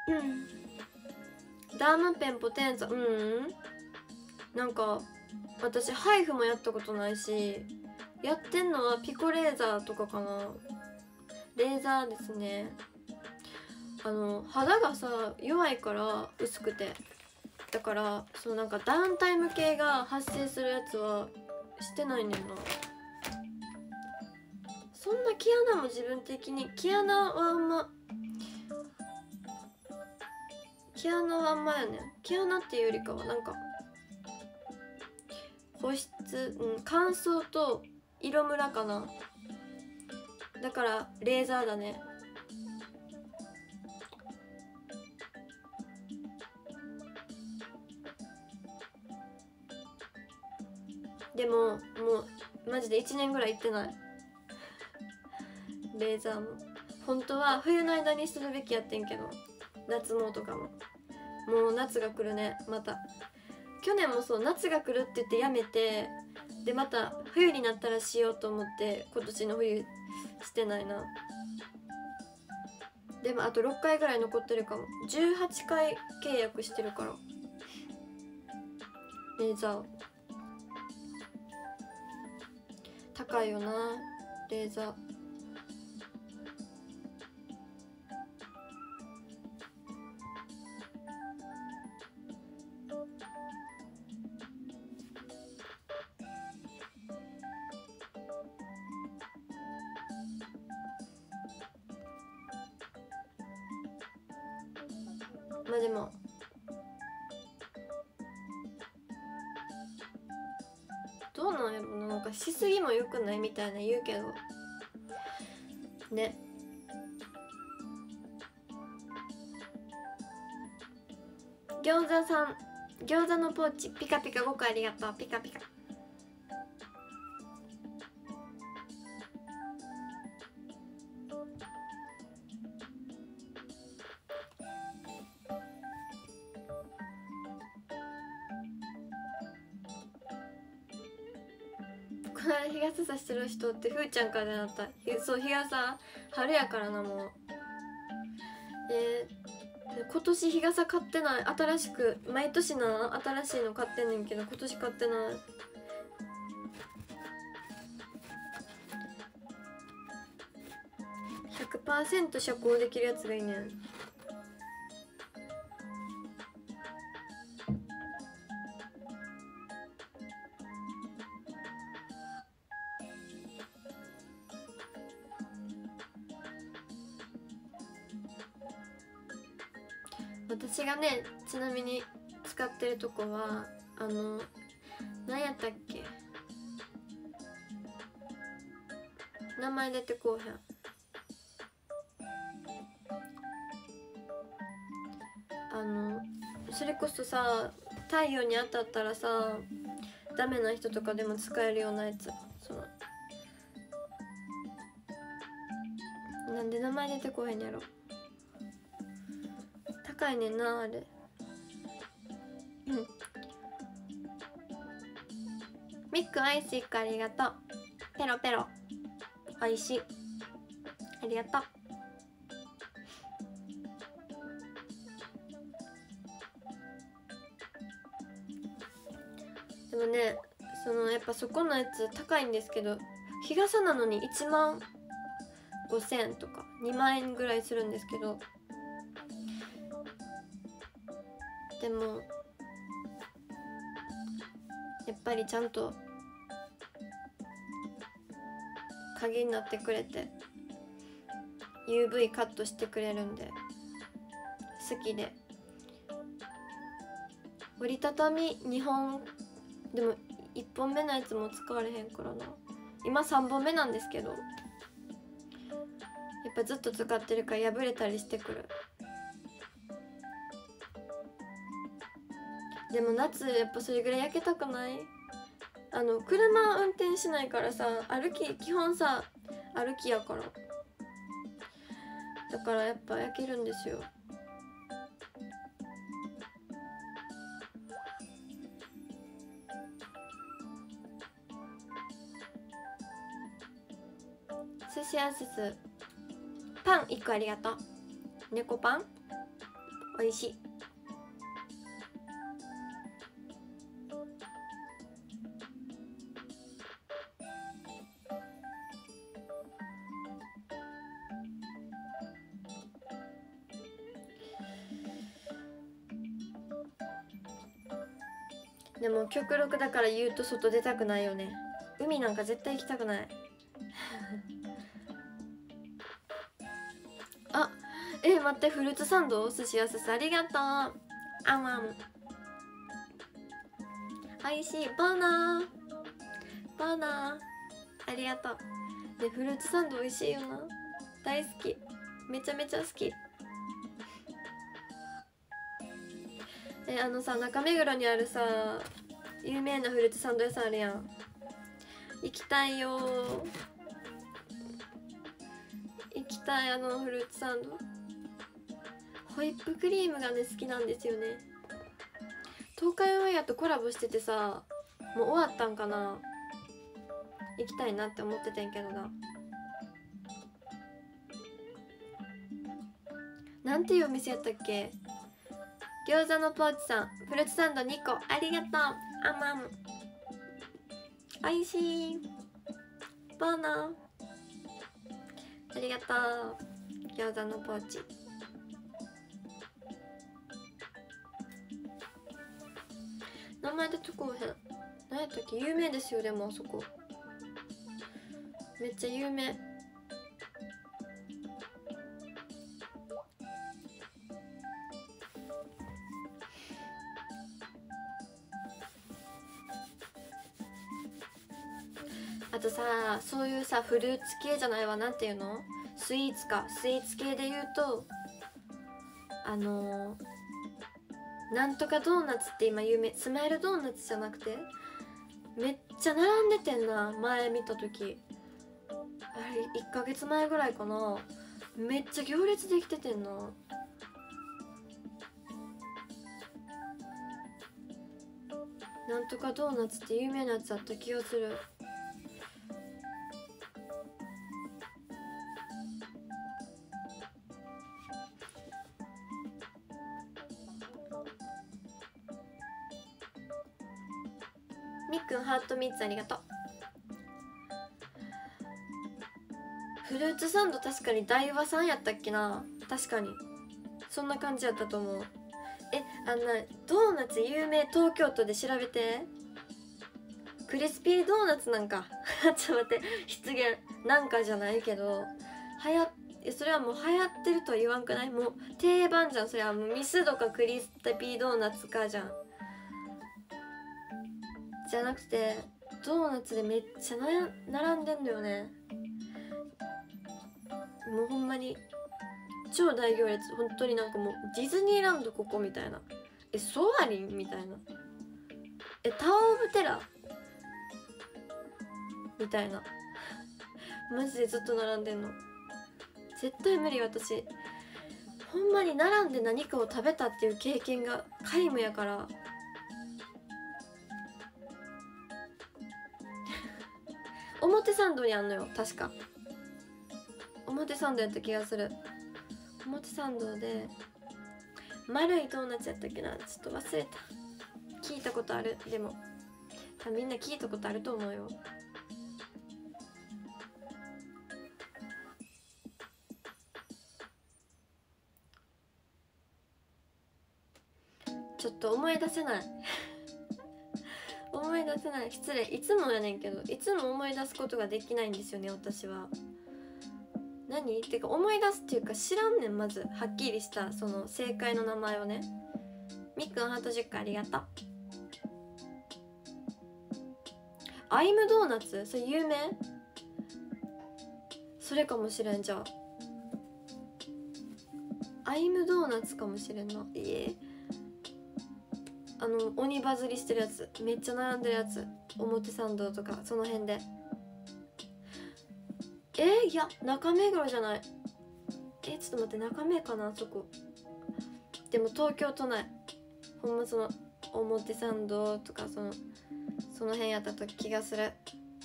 うん。ダームペンポテンザうん。なんか私ハイフもやったことないしやってんのはピコレーザーとかかな。レーザーですね。あの肌がさ弱いから薄くて。だからそのなんかダウンタイム系が発生するやつはしてないねんな。そんな毛穴も自分的に毛穴はあんま毛穴はあんまやねん。毛穴っていうよりかはなんか保湿、うん、乾燥と色ムラかな。だからレーザーだね。でももうマジで1年ぐらい行ってない。*laughs* レーザーも。本当は冬の間にするべきやってんけど。夏毛とかも。もう夏が来るねまた。去年もそう夏が来るって言ってやめてでまた冬になったらしようと思って今年の冬してないな。でもあと6回ぐらい残ってるかも。18回契約してるから。レーザー高いよなレーザー。たいな言うけど。ね。餃子さん。餃子のポーチピカピカ5個ありがとう。ピカピカ。人ってふーちゃんからでなった。そう日傘春やからなもう。えー、今年日傘買ってない。新しく毎年な新しいの買ってんねんけど今年買ってない。100%遮光できるやつがいいねん。ねちなみに使ってるとこはあの何やったっけ？名前出てこうへん。あのそれこそさ太陽に当たったらさダメな人とかでも使えるようなやつ。そのなんで名前出てこへんやろ？高いねんなあれ。うん。ミックアイス1個ありがとう。ペロペロ。おいしい。ありがとう。でもねそのやっぱそこのやつ高いんですけど日傘なのに1万5000円とか2万円ぐらいするんですけどでもやっぱりちゃんと鍵になってくれて UV カットしてくれるんで好きで。折りたたみ2本でも1本目のやつも使われへんからな。今3本目なんですけどやっぱずっと使ってるから破れたりしてくる。でも夏やっぱそれぐらい焼けたくない？あの車運転しないからさ歩き基本さ歩きやから。だからやっぱ焼けるんですよ。寿司アセスパン1個ありがとう。猫パン？おいしい。極力だから言うと外出たくないよね。海なんか絶対行きたくない。*laughs* あえ待ってフルーツサンドお寿司やすすありがとう。あまんおいしい。バナー。バーナー。ありがとう。でフルーツサンドおいしいよな。大好き。めちゃめちゃ好き。えあのさ中目黒にあるさ有名なフルーツサンド屋さんあるやん。行きたいよ。行きたいあのフルーツサンド。ホイップクリームがね好きなんですよね。東海オンエアとコラボしててさもう終わったんかな。行きたいなって思っててんやけどな。なんていうお店やったっけ？餃子のポーチさん。フルーツサンド2個。ありがとう。あまんおいしい。バナありがとう。餃子のポーチ。名前出てこへん。何やったっけ？有名ですよでもあそこ。めっちゃ有名。あとさそういうさフルーツ系じゃないわなんていうの？スイーツか。スイーツ系で言うとあのー、なんとかドーナツって今有名スマイルドーナツじゃなくてめっちゃ並んでてんな前見た時。あれ1ヶ月前ぐらいかな。めっちゃ行列できててんな。なんとかドーナツって有名なやつあった気がする。ありがとう。フルーツサンド確かに大和さんやったっけな。確かに。そんな感じやったと思う。えあんなドーナツ有名東京都で調べて。クリスピードーナツなんか。*laughs* ちょっと待って。失言。なんかじゃないけど。流行っそれはもう流行ってるとは言わんくない？もう定番じゃん。それはもうミスドかクリスピードーナツかじゃん。じゃなくてドーナツでめっちゃ並んでんだよね。もうほんまに。超大行列。本当になんかもうディズニーランドここみたいな。えソアリンみたいな。えタワー・オブ・テラー。みたいな。*laughs* マジでずっと並んでんの。絶対無理私。ほんまに並んで何かを食べたっていう経験が皆無やから。表参道にあんのよ確か。表参道やった気がする。表参道で丸いドーナツやったっけな。ちょっと忘れた。聞いたことある。でも多分みんな聞いたことあると思うよ。ちょっと思い出せない。思い出せない。失礼。いつもやねんけどいつも思い出すことができないんですよね私は。何？っていうか思い出すっていうか知らんねんまず。はっきりしたその正解の名前をね。みっくんハート10回ありがとう。アイムドーナツ？それ有名？それかもしれんじゃあ。アイムドーナツかもしれんな。いえ。あの鬼バズりしてるやつ。めっちゃ並んでるやつ。表参道とかその辺で。えー、いや中目黒じゃない。えちょっと待って中目かなあそこ。でも東京都内。ほんまその表参道とかそのその辺やったと気がする。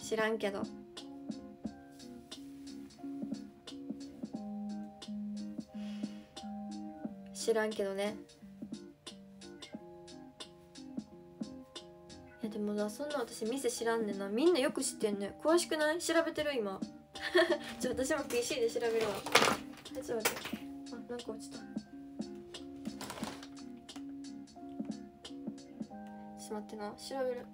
知らんけど。知らんけどね。えでもなそんな私店知らんねんな。みんなよく知ってんね。詳しくない？調べてる今。*laughs* ちょ私も PC で調べるわ。はいちょっと待って。あなんか落ちた。しまってな。調べる。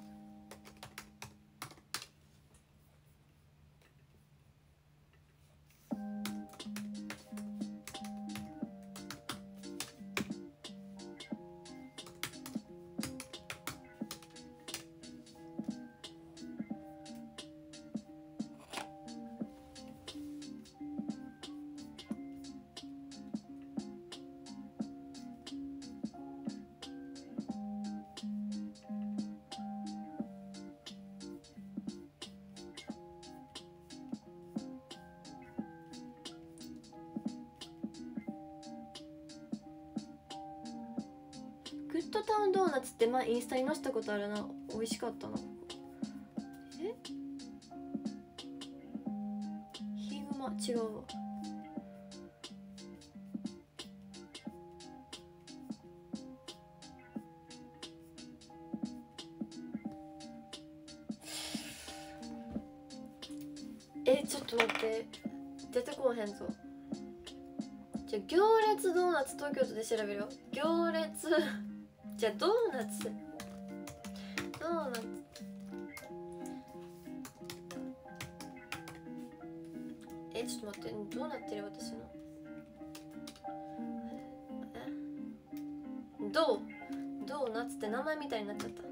インスタに載せたことあるな。美味しかったな。え？ヒグマ。違うわ。えちょっと待って。出てこへんぞ。じゃ行列ドーナツ東京都で調べるよ。行列。じゃドーナツ。ナツって名前みたいになっちゃった。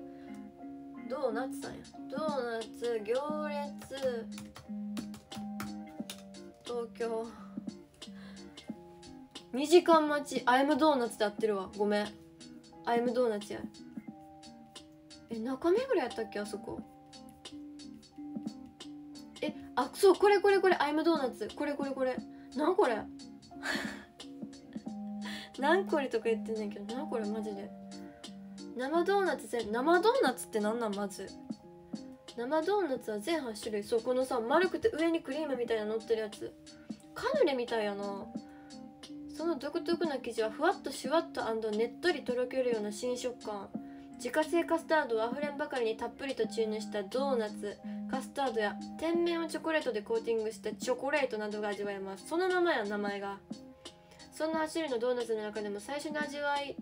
ドーナツさんや。ドーナツ行列。東京。2時間待ち。アイムドーナツで合ってるわ。ごめん。アイムドーナツや。え中目黒やったっけ？あそこ。えあそうこれこれこれ。アイムドーナツ。これこれこれ。なんこれ？*laughs* なんこれとか言ってんねんけどなんこれ？マジで。生ドーナツ全生ドーナツってなんなんまず生ドーナツは全8種類。そうこのさ丸くて上にクリームみたいなのってるやつ。カヌレみたいやな。その独特な生地はふわっとシュワッとねっとりとろけるような新食感。自家製カスタードをあふれんばかりにたっぷりと注入したドーナツ。カスタードや天然をチョコレートでコーティングしたチョコレートなどが味わえます。そのままや名前が。そんな8種類のドーナツの中でも最初に味わい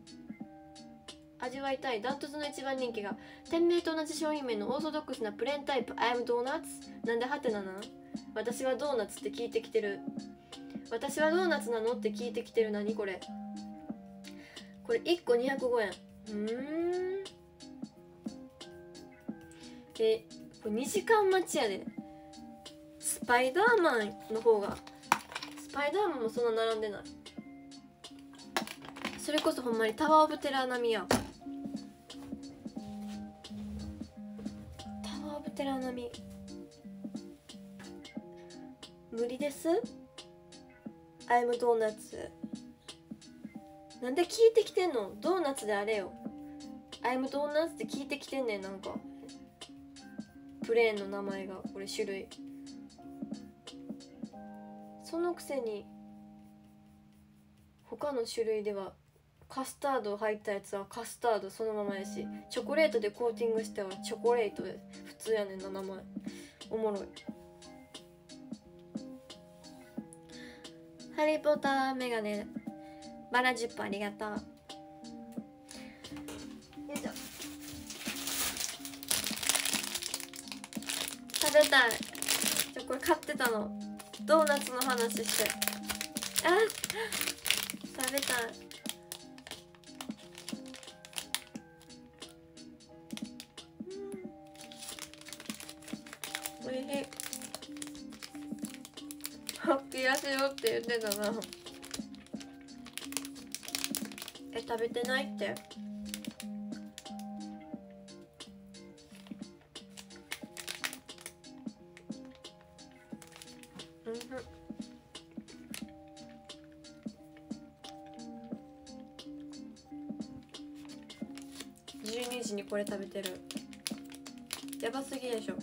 味わいたいダントツの一番人気が店名と同じ商品名のオーソドックスなプレーンタイプ I am donuts なんでハテナなの？私はドーナツって聞いてきてる。私はドーナツなのって聞いてきてる。何これ？これ1個205円うん。でこれ2時間待ちやで。スパイダーマンの方がスパイダーマンもそんな並んでない。それこそほんまにタワー・オブ・テラー並みやタワー・オブ・テラ並み。無理です？アイムドーナツ。なんで聞いてきてんの？ドーナツであれよ。アイムドーナツって聞いてきてんねんなんか。プレーンの名前がこれ種類。そのくせに他の種類ではカスタード入ったやつはカスタードそのままやしチョコレートでコーティングしてはチョコレートで普通やねんな名前。おもろい。ハリー・ポッターメガネ。バラ10本ありがとう。よいしょ。食べたい。ちょこれ買ってたの。ドーナツの話して。あ食べたいって言ってたな。え食べてないって？うん。ふん12時にこれ食べてる。やばすぎでしょ。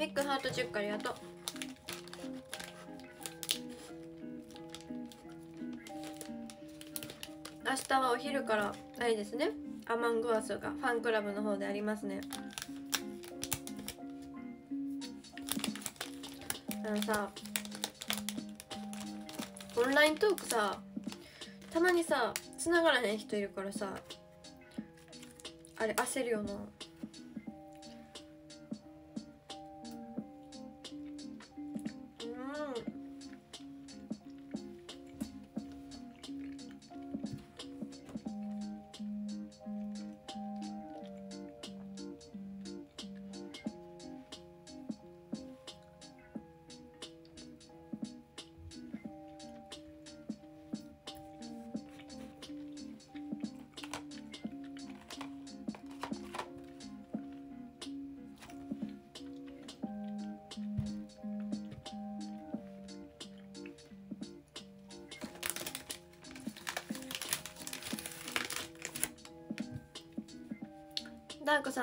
ミックハート10個ありがとう。明日はお昼からあれですね。アマングアスがファンクラブの方でありますね。あのさオンライントークさたまにさ繋がらへん人いるからさあれ焦るよな。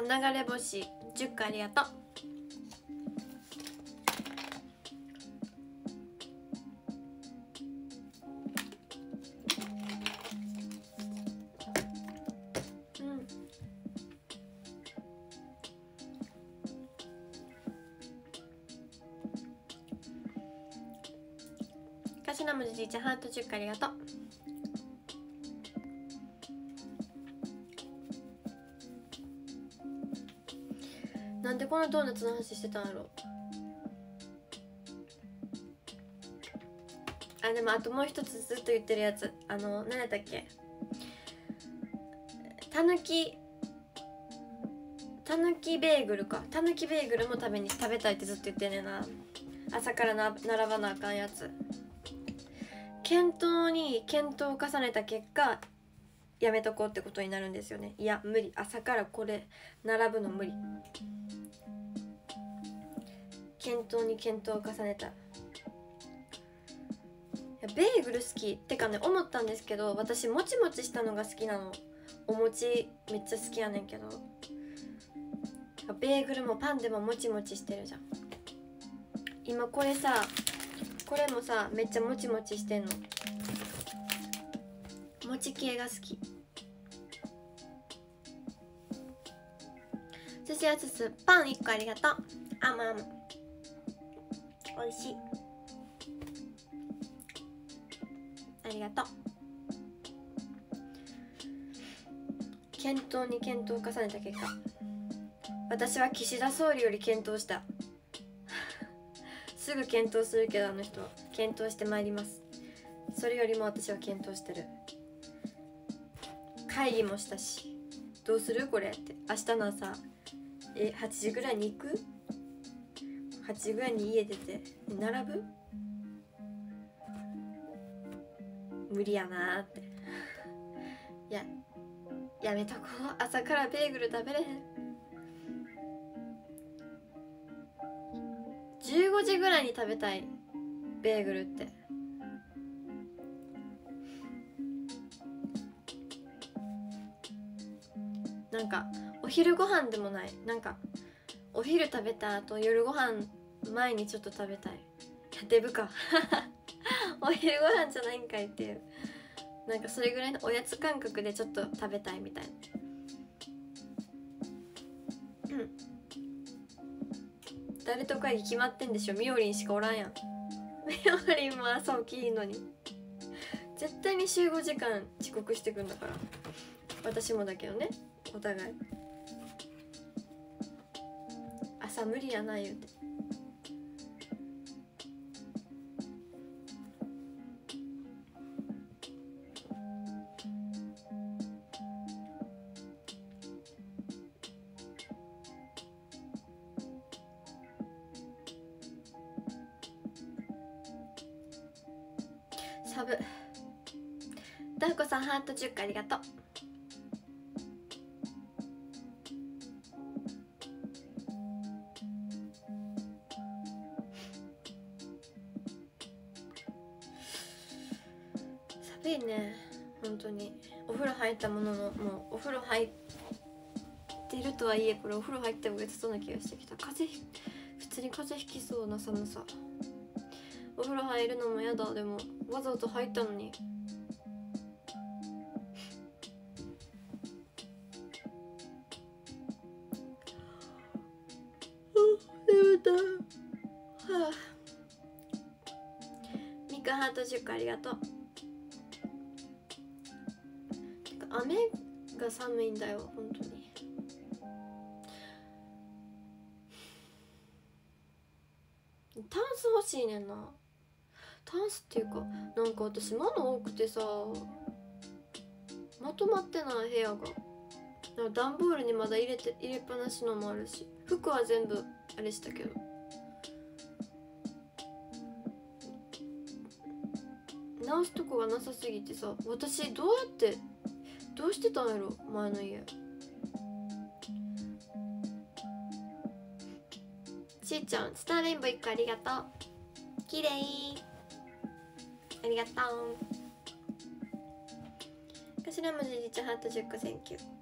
流れ星10個ありがとう。うん。頭文字じいちゃんハート10個ありがとしてたんやろ。あでもあともう一つずっと言ってるやつ。あの何やったっけ。たぬきたぬきベーグルか。たぬきベーグルも食べに食べたいってずっと言ってんねんな。朝からな並ばなあかんやつ。検討に検討を重ねた結果やめとこうってことになるんですよね。いや無理。朝からこれ並ぶの無理。検討に検討を重ねた。ベーグル好きってかね思ったんですけど私もちもちしたのが好きなの。お餅めっちゃ好きやねんけど。ベーグルもパンでももちもちしてるじゃん。今これさこれもさめっちゃもちもちしてんの。餅系が好き。寿司やすすパン1個ありがとう。あまあまおいしい。ありがとう。検討に検討を重ねた結果私は岸田総理より検討した。*laughs* すぐ検討するけどあの人は検討してまいります。それよりも私は検討してる。会議もしたしどうするこれって。明日の朝え8時ぐらいに行く？8ぐらいに家出て並ぶ？無理やなーって。ややめとこう。朝からベーグル食べれへん。15時ぐらいに食べたい。ベーグルって。なんかお昼ご飯でもない。なんかお昼食べた後夜ご飯前にちょっと食べたい。やデブか。*laughs* お昼ご飯じゃないんかいっていう。なんかそれぐらいのおやつ感覚でちょっと食べたいみたいな。うん。誰とかに決まってんでしょみおりんしかおらんやん。みおりんも朝起きいいのに。絶対に集合時間遅刻してくんだから。私もだけどね。お互い。朝無理やな言うて。ーコさんハート10個ありがとう。寒いね。本当に。お風呂入ったもののもうお風呂入ってるとはいえこれお風呂入った方が良さそうな気がしてきた風邪ひ普通に風邪ひきそうな寒さ。お風呂入るのもやだ。でもわざわざ入ったのに。眠たいはあ。ミカハート10個ありがとう。雨が寒いんだよ本当に。タンス欲しいねんな。タンスっていうかなんか私物多くてさまとまってない部屋が。段ボールにまだ入れて入れっぱなしのもあるし服は全部あれしたけど。直すとこがなさすぎてさ私どうやってどうしてたんやろ前の家。しーちゃんスターレインボー1個ありがとう。きれいありがとう。頭文字1ハート10個センキュー。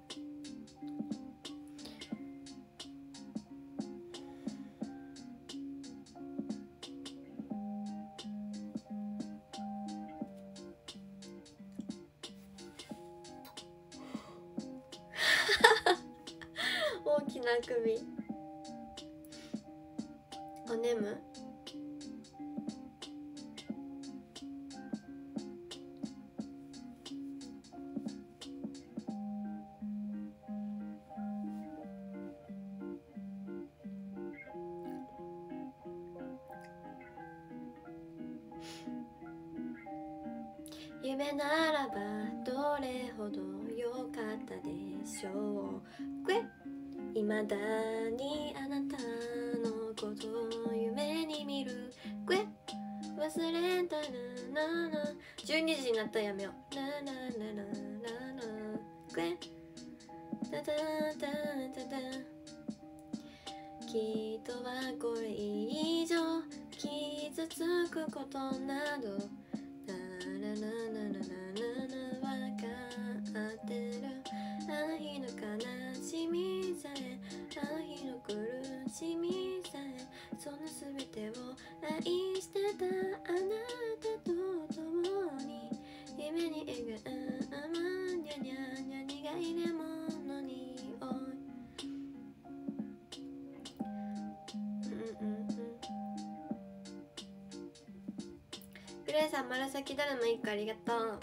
るえさん紫ドラマ1個ありがとう。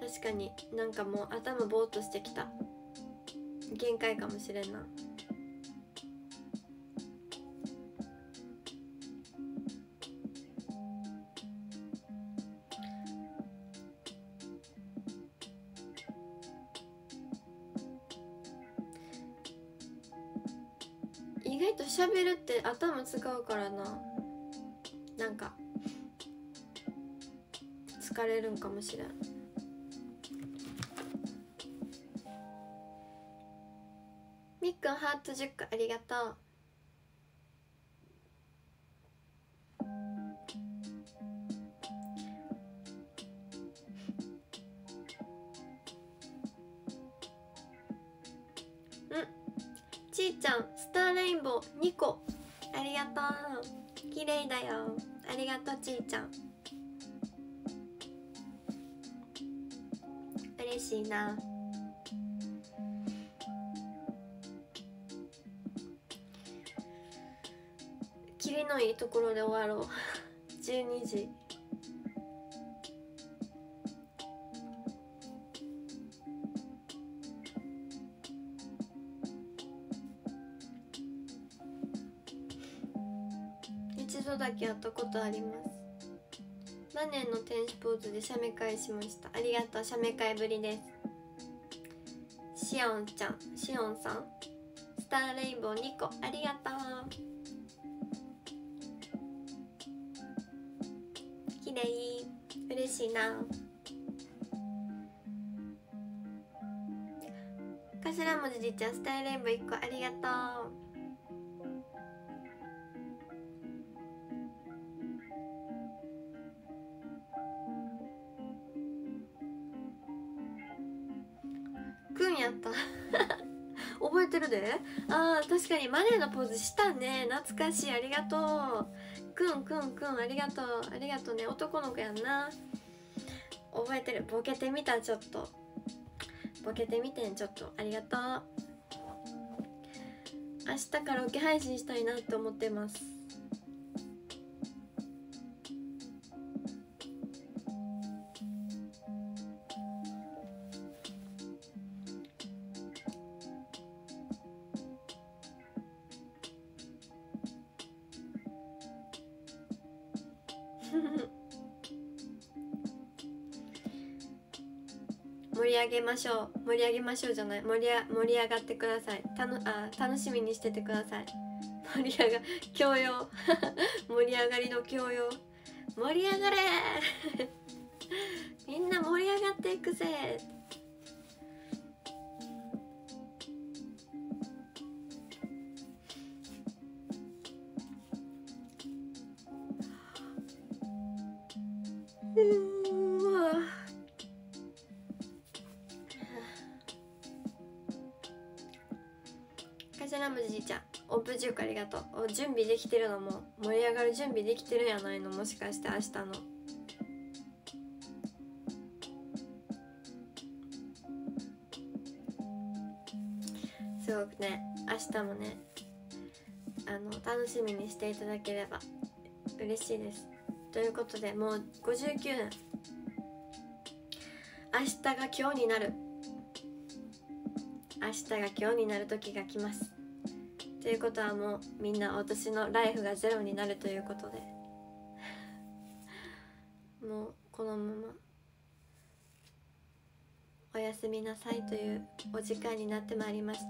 確かになんかもう頭ぼーっとしてきた。限界かもしれんな意外と喋るって頭使うからな。なんか疲れるんかもしれん。っくんハート10個ありがとう。で写メ会しました。ありがとう写メ会ぶりです。しおんちゃんしおんさん。スターレインボー2個ありがとう。きれい嬉しいな。頭文字じいちゃんスターレインボー1個ありがとう。やった。*laughs* 覚えてるで。あー確かにマネーのポーズしたね。懐かしい。ありがとう。くんくんくん。ありがとう。ありがとうね。男の子やんな。覚えてる。ボケてみたちょっと。ボケてみてんちょっと。ありがとう。明日カラオケ配信したいなって思ってます。げましょう。盛り上げましょうじゃない。盛り盛り上がってください。たのあ楽しみにしててください。盛り上が教養。*laughs* 盛り上がりの教養。盛り上がれ。*laughs* みんな盛り上がっていくぜ。準備できてるのも盛り上がる準備できてるんやないのもしかして明日の。すごくね明日もねあの楽しみにしていただければ嬉しいです。ということでもう59年明日が今日になる。明日が今日になる時が来ます。ということはもうみんな私のライフがゼロになるということで。*laughs* もうこのままおやすみなさいというお時間になってまいりました。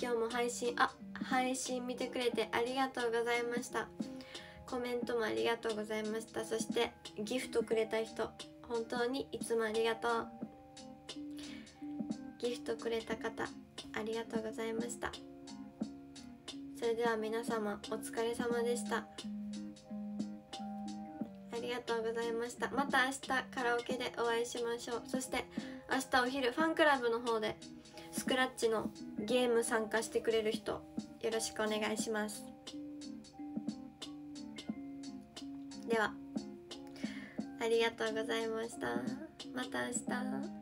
今日も配信あ配信見てくれてありがとうございました。コメントもありがとうございました。そしてギフトくれた人本当にいつもありがとう。ギフトくれた方ありがとうございました。それでは皆様お疲れ様でした。ありがとうございました。また明日カラオケでお会いしましょう。そして明日お昼ファンクラブの方でスクラッチのゲーム参加してくれる人よろしくお願いします。ではありがとうございました。また明日。